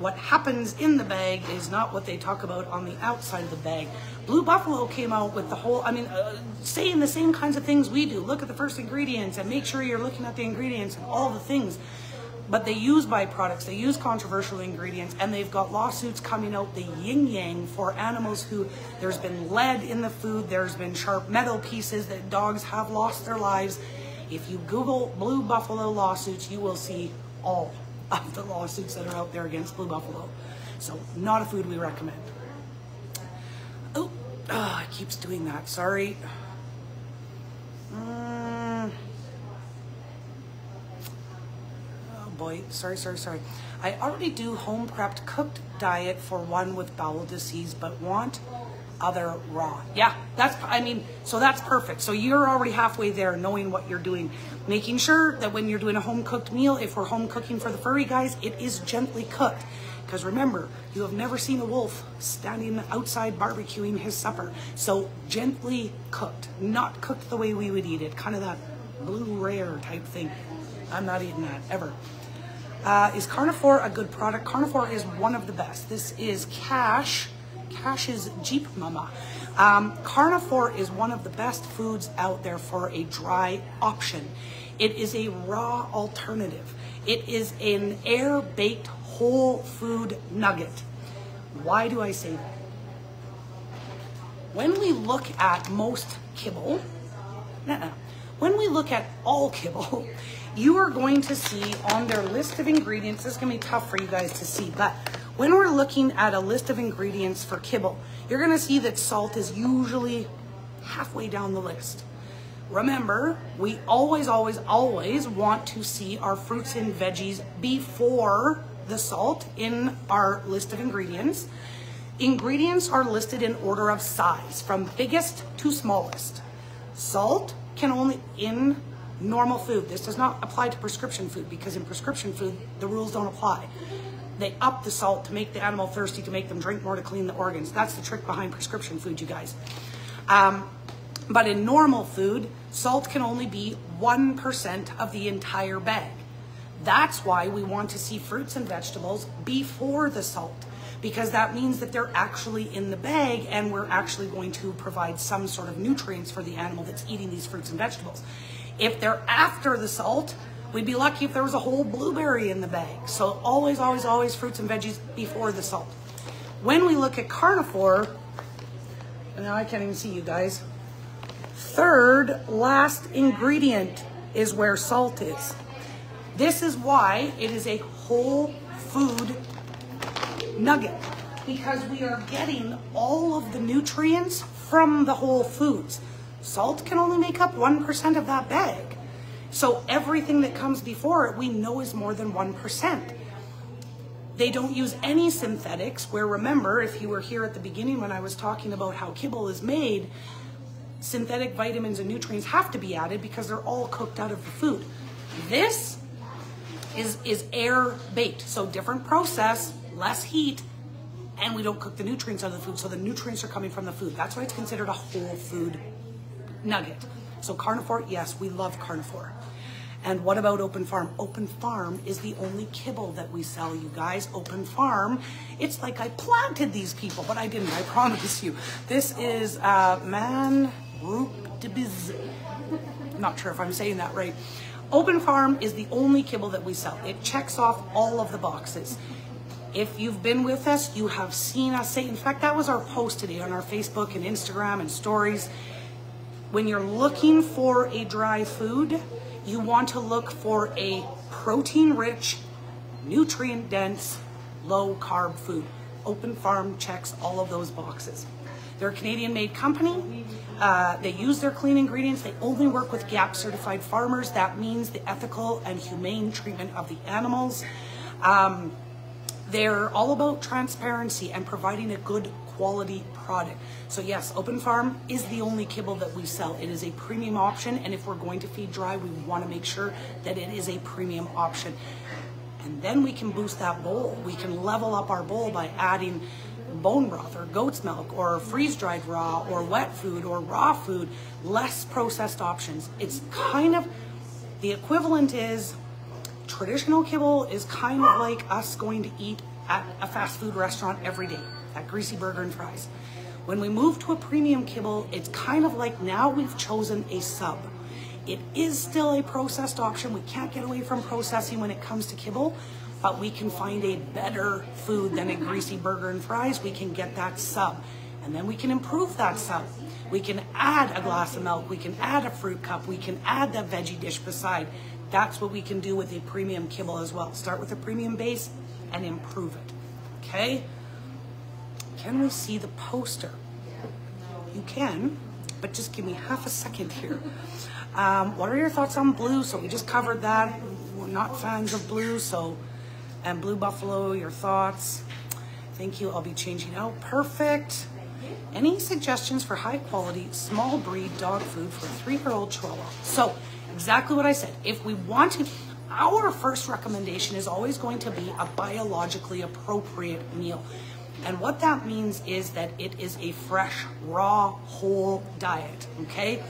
Speaker 1: What happens in the bag is not what they talk about on the outside of the bag. Blue Buffalo came out with the whole, I mean, uh, saying the same kinds of things we do. Look at the first ingredients and make sure you're looking at the ingredients and all the things. But they use byproducts, they use controversial ingredients, and they've got lawsuits coming out the yin yang for animals who there's been lead in the food, there's been sharp metal pieces that dogs have lost their lives. If you Google Blue Buffalo lawsuits, you will see all of the lawsuits that are out there against Blue Buffalo. So not a food we recommend. Oh, oh it keeps doing that. Sorry. Mm. Oh boy, sorry, sorry, sorry. I already do home prepped cooked diet for one with bowel disease, but want other raw. Yeah, that's, I mean, so that's perfect. So you're already halfway there knowing what you're doing. Making sure that when you're doing a home cooked meal, if we're home cooking for the furry guys, it is gently cooked. Because remember, you have never seen a wolf standing outside barbecuing his supper. So gently cooked, not cooked the way we would eat it, kind of that blue rare type thing. I'm not eating that ever. Uh, is Carna4 a good product? Carna4 is one of the best. This is Cash Cash's Jeep Mama. Um, Carna4 is one of the best foods out there for a dry option. It is a raw alternative. It is an air baked whole food nugget. Why do I say that? When we look at most kibble, nah, when we look at all kibble, you are going to see on their list of ingredients, this is gonna be tough for you guys to see, but when we're looking at a list of ingredients for kibble, you're gonna see that salt is usually halfway down the list. Remember, we always, always, always want to see our fruits and veggies before the salt in our list of ingredients. Ingredients are listed in order of size, from biggest to smallest. Salt can only, in normal food, this does not apply to prescription food because in prescription food, the rules don't apply they up the salt to make the animal thirsty, to make them drink more, to clean the organs. That's the trick behind prescription food, you guys. Um, but in normal food, salt can only be 1% of the entire bag. That's why we want to see fruits and vegetables before the salt. because that means that they're actually in the bag and we're actually going to provide some sort of nutrients for the animal that's eating these fruits and vegetables. If they're after the salt, we'd be lucky if there was a whole blueberry in the bag. So always, always, always fruits and veggies before the salt. When we look at Carna4, and now I can't even see you guys. Third last ingredient is where salt is. This is why it is a whole food nugget because we are getting all of the nutrients from the whole foods. Salt can only make up 1% of that bag. So everything that comes before it, we know is more than 1%. They don't use any synthetics, where remember, if you were here at the beginning when I was talking about how kibble is made, synthetic vitamins and nutrients have to be added because they're all cooked out of the food. This is, is air baked, so different process, less heat, and we don't cook the nutrients out of the food, so the nutrients are coming from the food. That's why it's considered a whole food nugget. So Carna4, yes, we love Carna4. And what about Open Farm? Open Farm is the only kibble that we sell, you guys. Open Farm, it's like I planted these people, but I didn't, I promise you. This is uh, Man Roop de Biz. Not sure if I'm saying that right. Open Farm is the only kibble that we sell. It checks off all of the boxes. If you've been with us, you have seen us say, in fact, that was our post today on our Facebook and Instagram and stories. When you're looking for a dry food, you want to look for a protein rich, nutrient dense, low carb food. Open Farm checks all of those boxes. They're a Canadian made company. Uh, they use their clean ingredients. They only work with GAP certified farmers. That means the ethical and humane treatment of the animals. Um, they're all about transparency and providing a good quality product. So yes, Open Farm is the only kibble that we sell. It is a premium option, and if we're going to feed dry, we want to make sure that it is a premium option. And then we can boost that bowl. We can level up our bowl by adding bone broth or goat's milk or freeze-dried raw or wet food or raw food, less processed options. It's kind of, the equivalent is traditional kibble is kind of like us going to eat at a fast food restaurant every day, that greasy burger and fries. When we move to a premium kibble, it's kind of like now we've chosen a sub. It is still a processed option. We can't get away from processing when it comes to kibble, but we can find a better food than a greasy burger and fries. We can get that sub, and then we can improve that sub. We can add a glass of milk. We can add a fruit cup. We can add that veggie dish beside. That's what we can do with a premium kibble as well. Start with a premium base and improve it. Okay? Can we see the poster? You can, but just give me half a second here. Um, what are your thoughts on blue? So we just covered that. We're not fans of blue, so and Blue Buffalo, your thoughts. Thank you. I'll be changing out. Perfect. Any suggestions for high quality, small breed dog food for a three year old Chihuahua? So, exactly what I said. If we want to, our first recommendation is always going to be a biologically appropriate meal. And what that means is that it is a fresh, raw, whole diet, okay?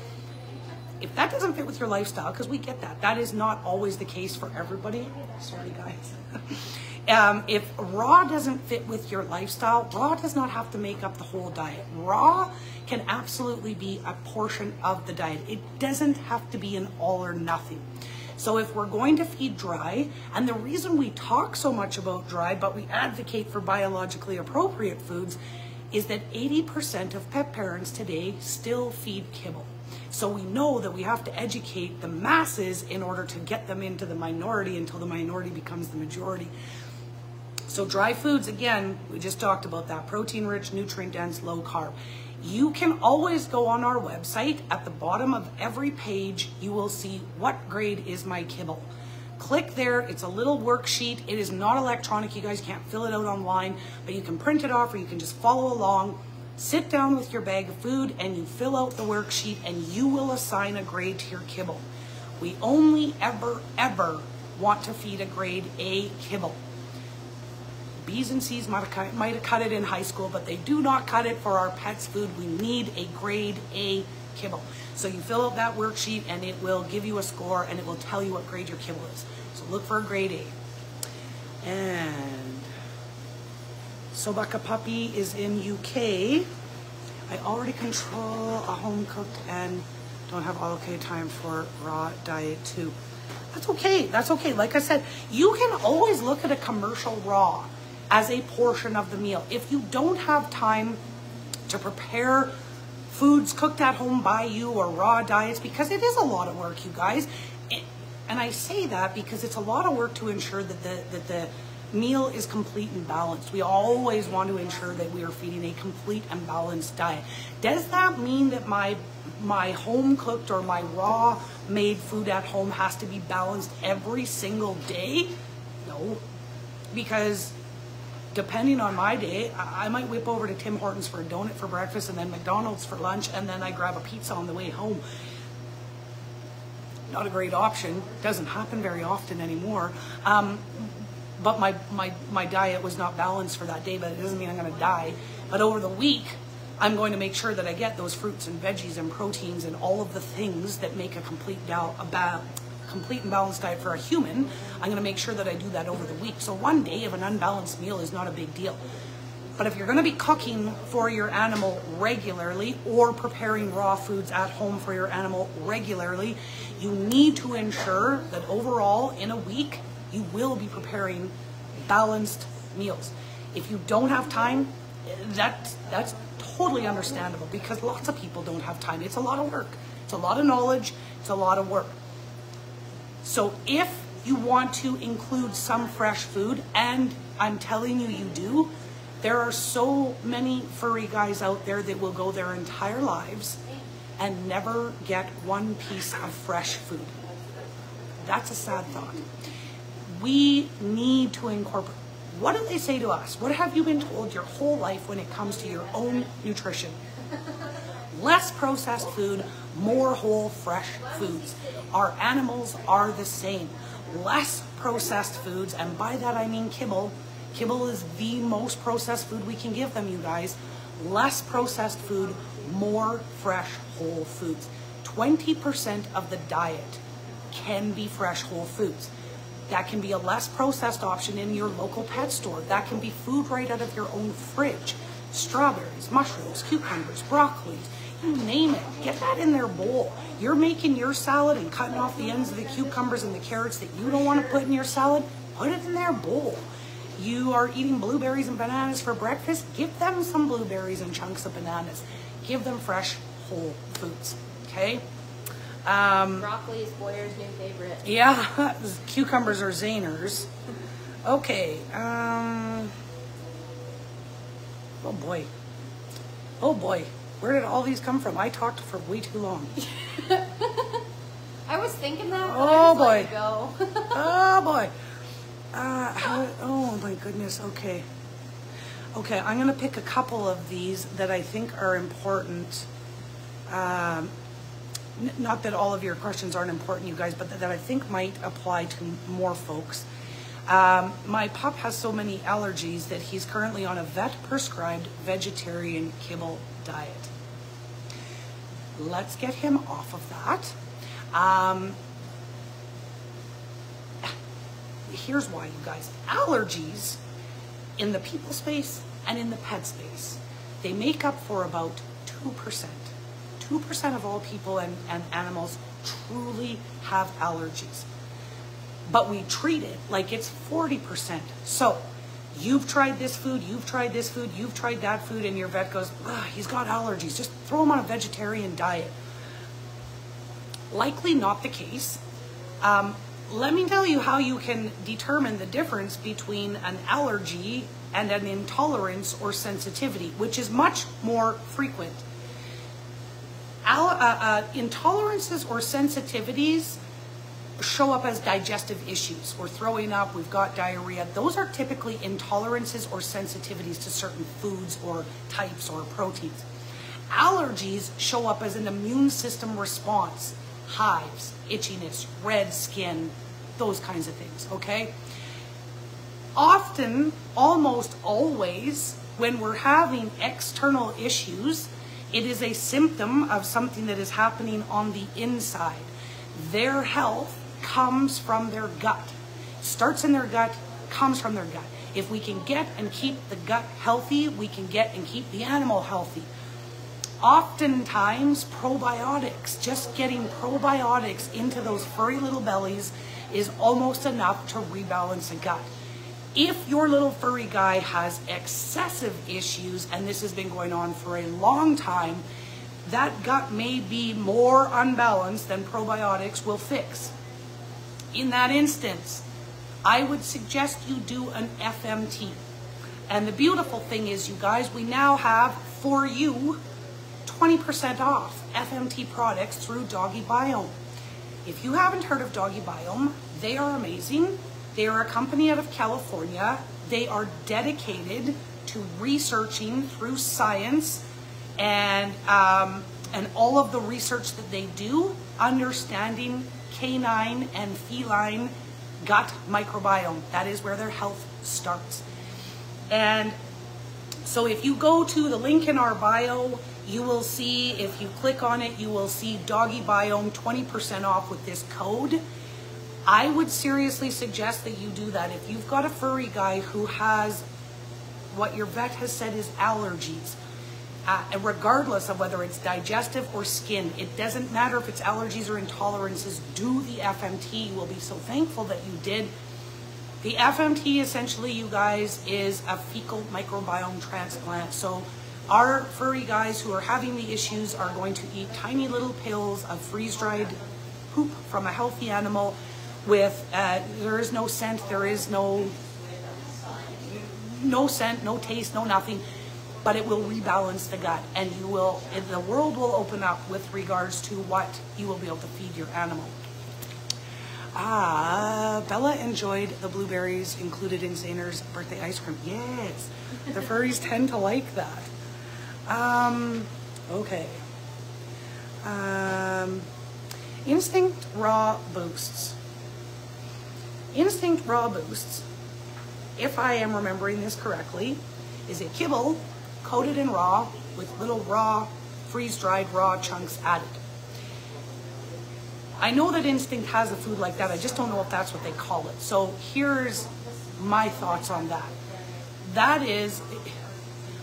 Speaker 1: If that doesn't fit with your lifestyle, because we get that, that is not always the case for everybody. Sorry, guys. um, if raw doesn't fit with your lifestyle, raw does not have to make up the whole diet. Raw can absolutely be a portion of the diet. It doesn't have to be an all or nothing. So if we're going to feed dry, and the reason we talk so much about dry, but we advocate for biologically appropriate foods, is that 80% of pet parents today still feed kibble. So we know that we have to educate the masses in order to get them into the minority until the minority becomes the majority. So dry foods, again, we just talked about that. Protein rich, nutrient dense, low carb. You can always go on our website. At the bottom of every page, you will see what grade is my kibble. Click there. It's a little worksheet. It is not electronic. You guys can't fill it out online, but you can print it off or you can just follow along. Sit down with your bag of food and you fill out the worksheet and you will assign a grade to your kibble. We only ever, ever want to feed a grade A kibble. B's and C's might have, might have cut it in high school, but they do not cut it for our pets' food. We need a grade A kibble. So you fill out that worksheet and it will give you a score and it will tell you what grade your kibble is. So look for a grade A. And Sobaka Puppy is in UK. I already control a home cooked and don't have all okay time for raw diet too. That's okay. That's okay. Like I said, you can always look at a commercial raw as a portion of the meal. If you don't have time to prepare foods cooked at home by you or raw diets, because it is a lot of work, you guys. And I say that because it's a lot of work to ensure that the, that the meal is complete and balanced. We always want to ensure that we are feeding a complete and balanced diet. Does that mean that my my home cooked or my raw made food at home has to be balanced every single day? No. Because depending on my day, I might whip over to Tim Hortons for a donut for breakfast and then McDonald's for lunch and then I grab a pizza on the way home. Not a great option. Doesn't happen very often anymore. Um, but my, my, my diet was not balanced for that day, but it doesn't mean I'm going to die. But over the week, I'm going to make sure that I get those fruits and veggies and proteins and all of the things that make a complete, a ba- complete and balanced diet for a human. I'm going to make sure that I do that over the week. So one day of an unbalanced meal is not a big deal. But if you're going to be cooking for your animal regularly or preparing raw foods at home for your animal regularly, you need to ensure that overall in a week you will be preparing balanced meals. If you don't have time, that that's totally understandable because lots of people don't have time. It's a lot of work. It's a lot of knowledge. It's a lot of work. So if you want to include some fresh food, and I'm telling you, you do, there are so many furry guys out there that will go their entire lives and never get one piece of fresh food. That's a sad thought we need to incorporate. What do they say to us? What have you been told your whole life when it comes to your own nutrition? Less processed food, more whole, fresh foods. Our animals are the same. Less processed foods, and by that I mean kibble. Kibble is the most processed food we can give them, you guys. Less processed food, more fresh, whole foods. 20% of the diet can be fresh, whole foods. That can be a less processed option in your local pet store. That can be food right out of your own fridge. Strawberries, mushrooms, cucumbers, broccoli, you name it. Get that in their bowl. You're making your salad and cutting off the ends of the cucumbers and the carrots that you don't want to put in your salad. Put it in their bowl. You are eating blueberries and bananas for breakfast. Give them some blueberries and chunks of bananas. Give them fresh, whole foods. Okay?
Speaker 2: Um, Broccoli is Boyer's new favorite.
Speaker 1: Yeah, cucumbers are Zaner's. Okay. Um, oh boy. Oh boy. Where did all these come from? I talked for way too long.
Speaker 2: I was thinking that.
Speaker 1: oh boy. oh boy. Uh, how, oh my goodness. Okay. Okay, I'm going to pick a couple of these that I think are important. Um, not that all of your questions aren't important, you guys, but that, that I think might apply to more folks. Um, my pup has so many allergies that he's currently on a vet prescribed vegetarian kibble diet. Let's get him off of that. Um, here's why, you guys. Allergies in the people space and in the pet space, they make up for about 2% 2% of all people and, and animals truly have allergies. But we treat it like it's 40%. So you've tried this food, you've tried this food, you've tried that food, and your vet goes, he's got allergies. Just throw him on a vegetarian diet. Likely not the case. Um, let me tell you how you can determine the difference between an allergy and an intolerance or sensitivity, which is much more frequent uh, uh, intolerances or sensitivities show up as digestive issues. We're throwing up, we've got diarrhea. Those are typically intolerances or sensitivities to certain foods or types or proteins. Allergies show up as an immune system response, hives, itchiness, red skin, those kinds of things, okay? Often, almost always, when we're having external issues, it is a symptom of something that is happening on the inside. Their health comes from their gut. Starts in their gut, comes from their gut. If we can get and keep the gut healthy, we can get and keep the animal healthy. Oftentimes, probiotics, just getting probiotics into those furry little bellies is almost enough to rebalance a gut. If your little furry guy has excessive issues, and this has been going on for a long time, that gut may be more unbalanced than probiotics will fix. In that instance, I would suggest you do an FMT. And the beautiful thing is, you guys, we now have for you 20% off FMT products through Doggy Biome. If you haven't heard of Doggy Biome, they are amazing. They are a company out of California. They are dedicated to researching through science and um, and all of the research that they do, understanding canine and feline gut microbiome. That is where their health starts. And so if you go to the link in our bio, you will see, if you click on it, you will see Doggy Biome 20% off with this code. I would seriously suggest that you do that. If you've got a furry guy who has what your vet has said is allergies, uh, regardless of whether it's digestive or skin. It doesn't matter if it's allergies or intolerances. Do the FMT. You will be so thankful that you did. The FMT, essentially, you guys, is a fecal microbiome transplant. So our furry guys who are having the issues are going to eat tiny little pills of freeze-dried poop from a healthy animal with, uh, there is no scent, there is no, no scent, no taste, no nothing but it will rebalance the gut and you will, the world will open up with regards to what you will be able to feed your animal. Ah, Bella enjoyed the blueberries included in Zayner's birthday ice cream. Yes, the furries tend to like that. Um, okay. Um, Instinct Raw Boosts. Instinct Raw Boosts, if I am remembering this correctly, is a kibble coated in raw with little raw, freeze-dried raw chunks added. I know that Instinct has a food like that. I just don't know if that's what they call it. So here's my thoughts on that. That is,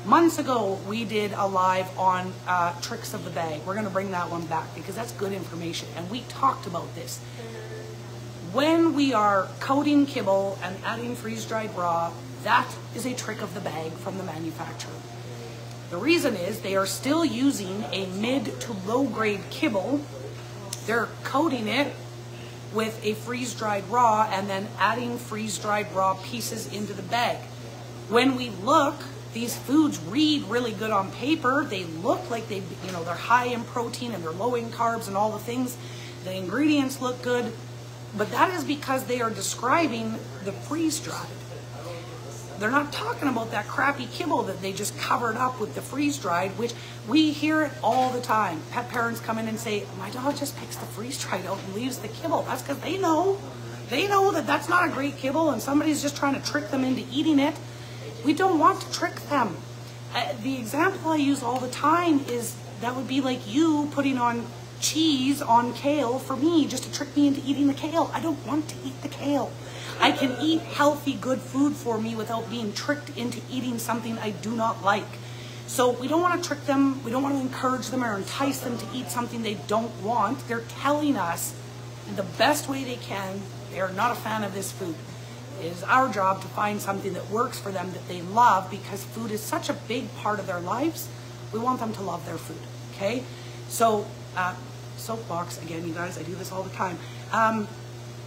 Speaker 1: months ago we did a live on uh, tricks of the bag. We're going to bring that one back because that's good information. And we talked about this. When we are coating kibble and adding freeze-dried raw, that is a trick of the bag from the manufacturer. The reason is they are still using a mid to low grade kibble. They're coating it with a freeze dried raw and then adding freeze dried raw pieces into the bag. When we look, these foods read really good on paper. They look like they, you know, they're high in protein and they're low in carbs and all the things. The ingredients look good, but that is because they are describing the freeze dried. They're not talking about that crappy kibble that they just covered up with the freeze dried, which we hear it all the time. Pet parents come in and say, my dog just picks the freeze dried out and leaves the kibble. That's because they know. They know that that's not a great kibble and somebody's just trying to trick them into eating it. We don't want to trick them. Uh, the example I use all the time is that would be like you putting on cheese on kale for me just to trick me into eating the kale. I don't want to eat the kale. I can eat healthy, good food for me without being tricked into eating something I do not like. So we don't want to trick them. We don't want to encourage them or entice them to eat something they don't want. They're telling us the best way they can, they're not a fan of this food. It is our job to find something that works for them that they love because food is such a big part of their lives. We want them to love their food, okay? So, uh, soapbox, again, you guys, I do this all the time. Um,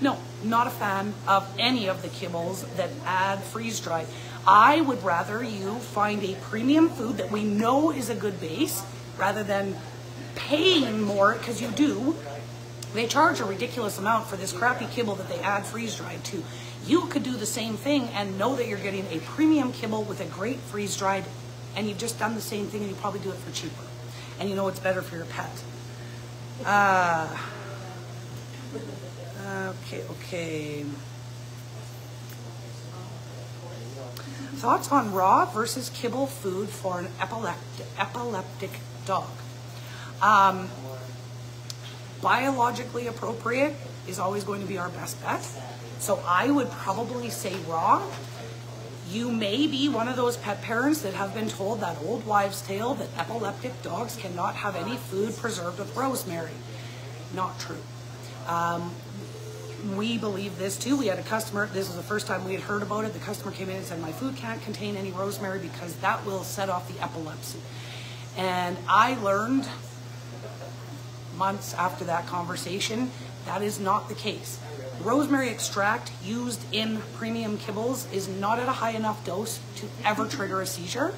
Speaker 1: no, not a fan of any of the kibbles that add freeze dry. I would rather you find a premium food that we know is a good base rather than paying more because you do. They charge a ridiculous amount for this crappy kibble that they add freeze dried to. You could do the same thing and know that you're getting a premium kibble with a great freeze dried, and you've just done the same thing and you probably do it for cheaper. And you know it's better for your pet. Uh, Okay, okay. Thoughts on raw versus kibble food for an epileptic, epileptic dog. Um, biologically appropriate is always going to be our best bet. So I would probably say raw. You may be one of those pet parents that have been told that old wives' tale that epileptic dogs cannot have any food preserved with rosemary. Not true. Um, we believe this too. We had a customer, this was the first time we had heard about it. The customer came in and said, My food can't contain any rosemary because that will set off the epilepsy. And I learned months after that conversation that is not the case. Rosemary extract used in premium kibbles is not at a high enough dose to ever trigger a seizure.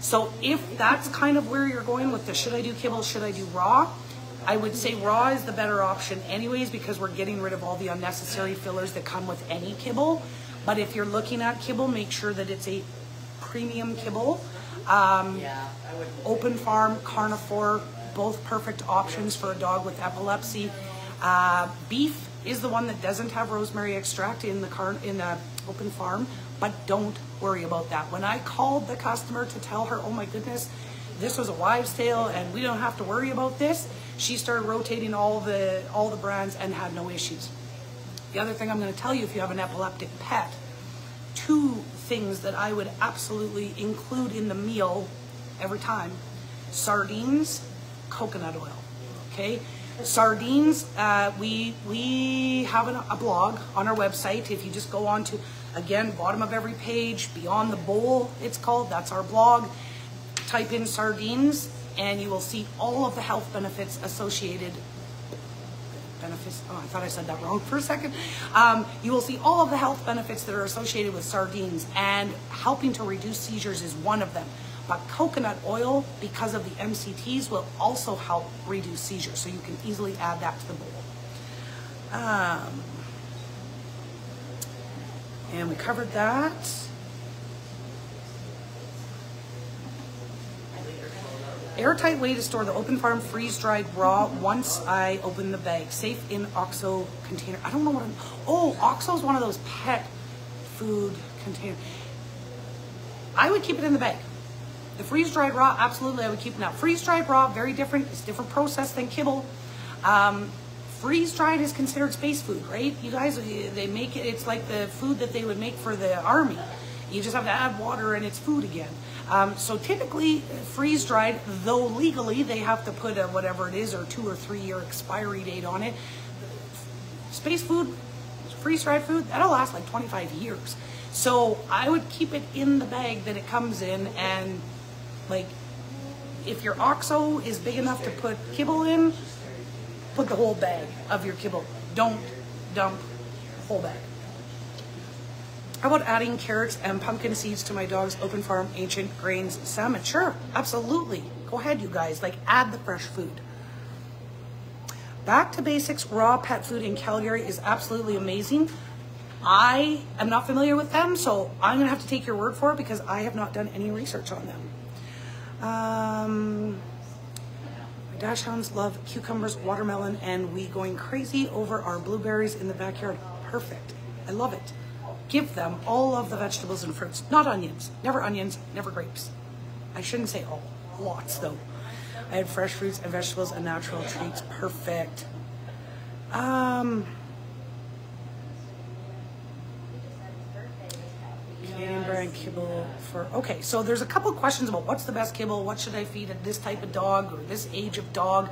Speaker 1: So if that's kind of where you're going with the should I do kibble, should I do raw, I would say raw is the better option anyways because we're getting rid of all the unnecessary fillers that come with any kibble. But if you're looking at kibble, make sure that it's a premium kibble. Um, open farm, Carna4, both perfect options for a dog with epilepsy. Uh, beef is the one that doesn't have rosemary extract in the car in the open farm, but don't worry about that. When I called the customer to tell her, "Oh my goodness, this was a wives' tale, and we don't have to worry about this," she started rotating all the all the brands and had no issues. The other thing I'm going to tell you, if you have an epileptic pet, two things that I would absolutely include in the meal every time: sardines, coconut oil. Okay Sardines, uh, we we have an, a blog on our website. If you just go on to, again, bottom of every page, Beyond the Bowl, it's called. That's our blog. Type in sardines, and you will see all of the health benefits associated. Benefits. Oh, I thought I said that wrong for a second. Um, you will see all of the health benefits that are associated with sardines, and helping to reduce seizures is one of them. But coconut oil, because of the MCTs, will also help reduce seizures. So you can easily add that to the bowl. Um, and we covered that. Airtight way to store the open farm freeze dried raw once I open the bag. Safe in OXO container. I don't know what I'm. Oh, OXO is one of those pet food containers. I would keep it in the bag. The freeze-dried raw, absolutely, I would keep it now. Freeze-dried raw, very different. It's different process than kibble. Um, freeze-dried is considered space food, right? You guys, they make it, it's like the food that they would make for the army. You just have to add water and it's food again. Um, so typically, freeze-dried, though legally they have to put a whatever it is or two or three year expiry date on it. Space food, freeze-dried food, that'll last like 25 years. So I would keep it in the bag that it comes in and like, if your OXO is big enough to put kibble in, put the whole bag of your kibble. Don't dump whole bag. How about adding carrots and pumpkin seeds to my dog's open farm ancient grains salmon? Sure, absolutely. Go ahead, you guys. Like, add the fresh food. Back to Basics raw pet food in Calgary is absolutely amazing. I am not familiar with them, so I'm going to have to take your word for it because I have not done any research on them. Um, my dachshunds love cucumbers, watermelon, and we going crazy over our blueberries in the backyard. Perfect. I love it. Give them all of the vegetables and fruits, not onions. Never onions, never grapes. I shouldn't say all. Lots, though. I had fresh fruits and vegetables and natural treats. Perfect. Um... Canadian brand kibble for, okay, so there's a couple questions about what's the best kibble, what should I feed at this type of dog or this age of dog.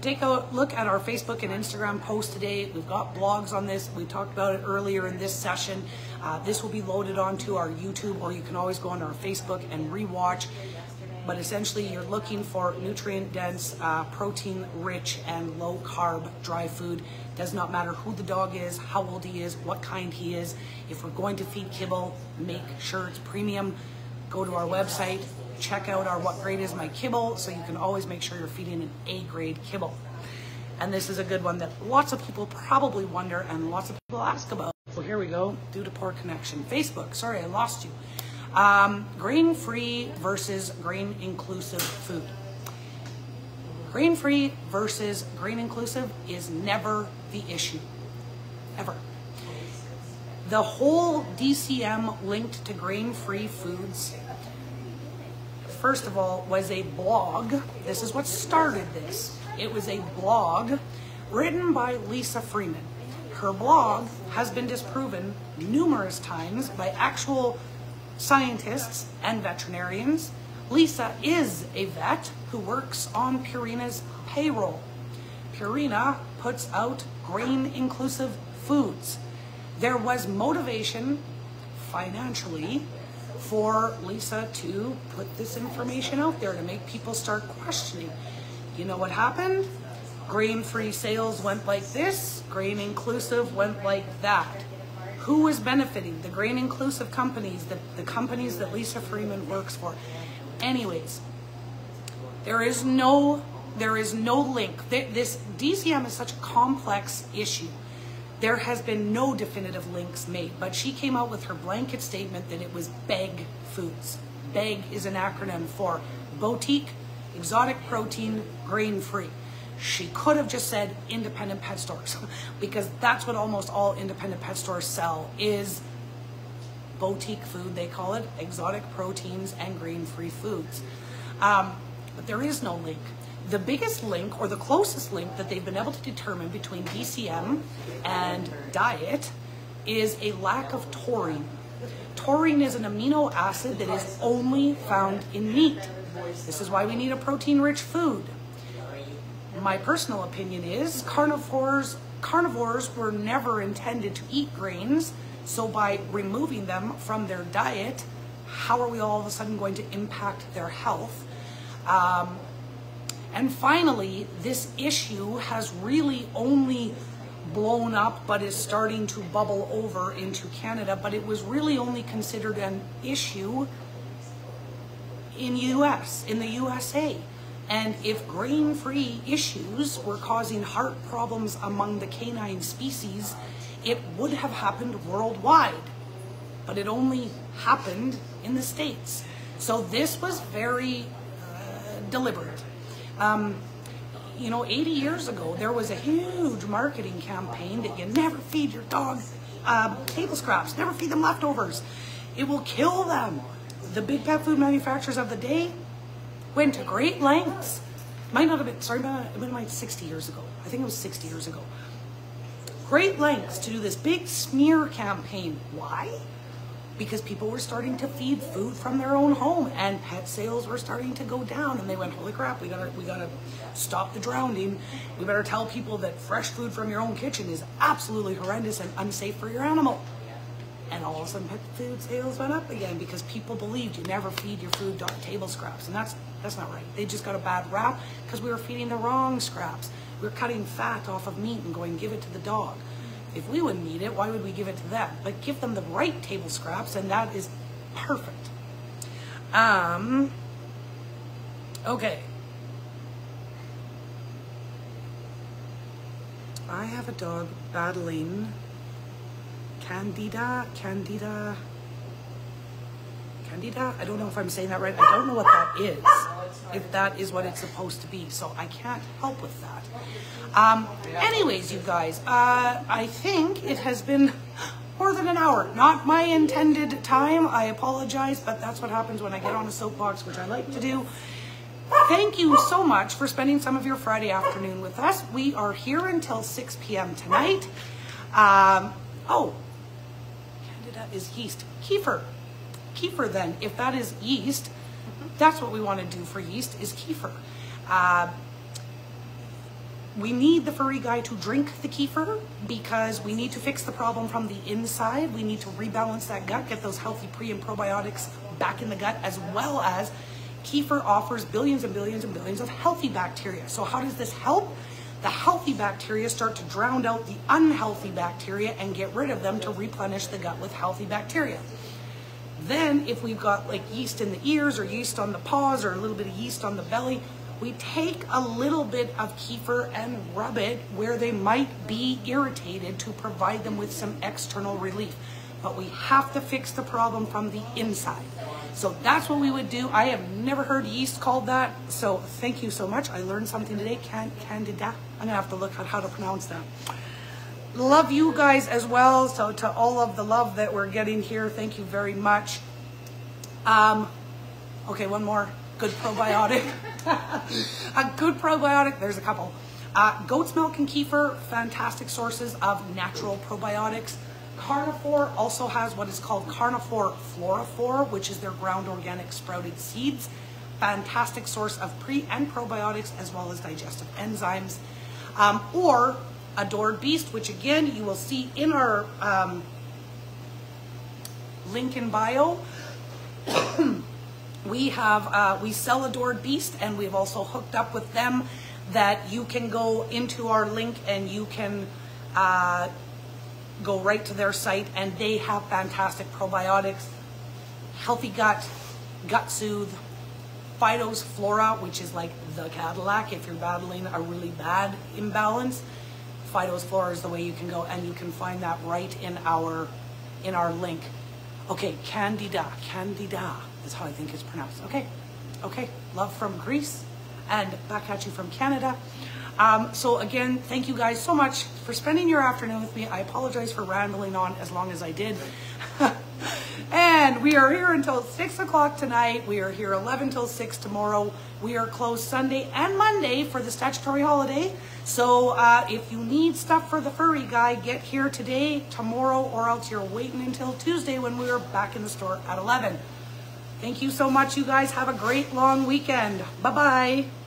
Speaker 1: Take a look at our Facebook and Instagram post today. We've got blogs on this. We talked about it earlier in this session. Uh, this will be loaded onto our YouTube, or you can always go onto our Facebook and rewatch but essentially you're looking for nutrient dense, uh, protein rich, and low carb dry food. Does not matter who the dog is, how old he is, what kind he is. If we're going to feed kibble, make sure it's premium. Go to our website, check out our what grade is my kibble, so you can always make sure you're feeding an A grade kibble. And this is a good one that lots of people probably wonder and lots of people ask about. So here we go, due to poor connection. Facebook, sorry, I lost you. Um, grain-free versus grain-inclusive food. Grain-free versus grain-inclusive is never the issue, ever. The whole DCM linked to grain-free foods, first of all, was a blog. This is what started this. It was a blog written by Lisa Freeman. her blog has been disproven numerous times by actual scientists and veterinarians. Lisa is a vet who works on Purina's payroll. Purina puts out grain inclusive foods. There was motivation financially for Lisa to put this information out there to make people start questioning. You know what happened? Grain free sales went like this, grain inclusive went like that. Who was benefiting? The grain inclusive companies, the, the companies that Lisa Freeman works for. Anyways, there is no there is no link. This DCM is such a complex issue. There has been no definitive links made, but she came out with her blanket statement that it was BEG foods. BEG is an acronym for boutique, exotic protein, grain free. She could have just said independent pet stores because that's what almost all independent pet stores sell is boutique food, they call it, exotic proteins and grain-free foods. Um, but there is no link. The biggest link or the closest link that they've been able to determine between DCM and diet is a lack of taurine. Taurine is an amino acid that is only found in meat. This is why we need a protein-rich food my personal opinion is carnivores carnivores were never intended to eat grains so by removing them from their diet how are we all of a sudden going to impact their health um, and finally this issue has really only blown up but is starting to bubble over into Canada but it was really only considered an issue in US in the USA and if grain-free issues were causing heart problems among the canine species, it would have happened worldwide. But it only happened in the States. So this was very uh, deliberate. Um, you know, 80 years ago, there was a huge marketing campaign that you never feed your dog uh, table scraps, never feed them leftovers. It will kill them. The big pet food manufacturers of the day went to great lengths. Might not have been, sorry, it might have been 60 years ago. I think it was 60 years ago. Great lengths to do this big smear campaign. Why? Because people were starting to feed food from their own home and pet sales were starting to go down and they went, holy crap, we gotta, we gotta stop the drowning. We better tell people that fresh food from your own kitchen is absolutely horrendous and unsafe for your animal. And all of a sudden pet food sales went up again because people believed you never feed your food table scraps. And that's, that's not right. They just got a bad rap because we were feeding the wrong scraps. We are cutting fat off of meat and going give it to the dog. If we wouldn't eat it, why would we give it to them? But give them the right table scraps and that is perfect. Um, okay. I have a dog battling Candida, Candida, I don't know if I'm saying that right. I don't know what that is, if that is what it's supposed to be. So I can't help with that. Um, anyways, you guys, uh, I think it has been more than an hour. Not my intended time. I apologize, but that's what happens when I get on a soapbox, which I like to do. Thank you so much for spending some of your Friday afternoon with us. We are here until 6 p.m. tonight. Um, oh, Candida is yeast. Kefir. Kefir then, if that is yeast, mm -hmm. that's what we want to do for yeast is kefir. Uh, we need the furry guy to drink the kefir because we need to fix the problem from the inside. We need to rebalance that gut, get those healthy pre and probiotics back in the gut, as well as kefir offers billions and billions and billions of healthy bacteria. So how does this help? the healthy bacteria start to drown out the unhealthy bacteria and get rid of them to replenish the gut with healthy bacteria. Then if we've got like yeast in the ears or yeast on the paws or a little bit of yeast on the belly, we take a little bit of kefir and rub it where they might be irritated to provide them with some external relief. But we have to fix the problem from the inside. So that's what we would do. I have never heard yeast called that. So thank you so much. I learned something today. Can, candida. I'm gonna have to look at how to pronounce that. Love you guys as well. So to all of the love that we're getting here, thank you very much. Um, okay, one more good probiotic. a good probiotic. There's a couple. Uh, goat's milk and kefir, fantastic sources of natural probiotics. Carna4 also has what is called Carna4 Flora4, which is their ground organic sprouted seeds. Fantastic source of pre and probiotics as well as digestive enzymes. Um, or Adored Beast, which again you will see in our um, link in bio. we have uh, we sell Adored Beast, and we've also hooked up with them that you can go into our link and you can uh, go right to their site, and they have fantastic probiotics, healthy gut, gut soothe, Fido's Flora, which is like the Cadillac if you're battling a really bad imbalance. Fido's Flora is the way you can go, and you can find that right in our in our link. Okay, Candida, Candida is how I think it's pronounced. Okay, okay, love from Greece, and back at you from Canada. Um, so again, thank you guys so much for spending your afternoon with me. I apologize for rambling on as long as I did. and we are here until 6 o'clock tonight. We are here 11 till 6 tomorrow. We are closed Sunday and Monday for the statutory holiday. So uh, if you need stuff for the furry guy, get here today, tomorrow, or else you're waiting until Tuesday when we are back in the store at 11. Thank you so much, you guys. Have a great long weekend. Bye-bye.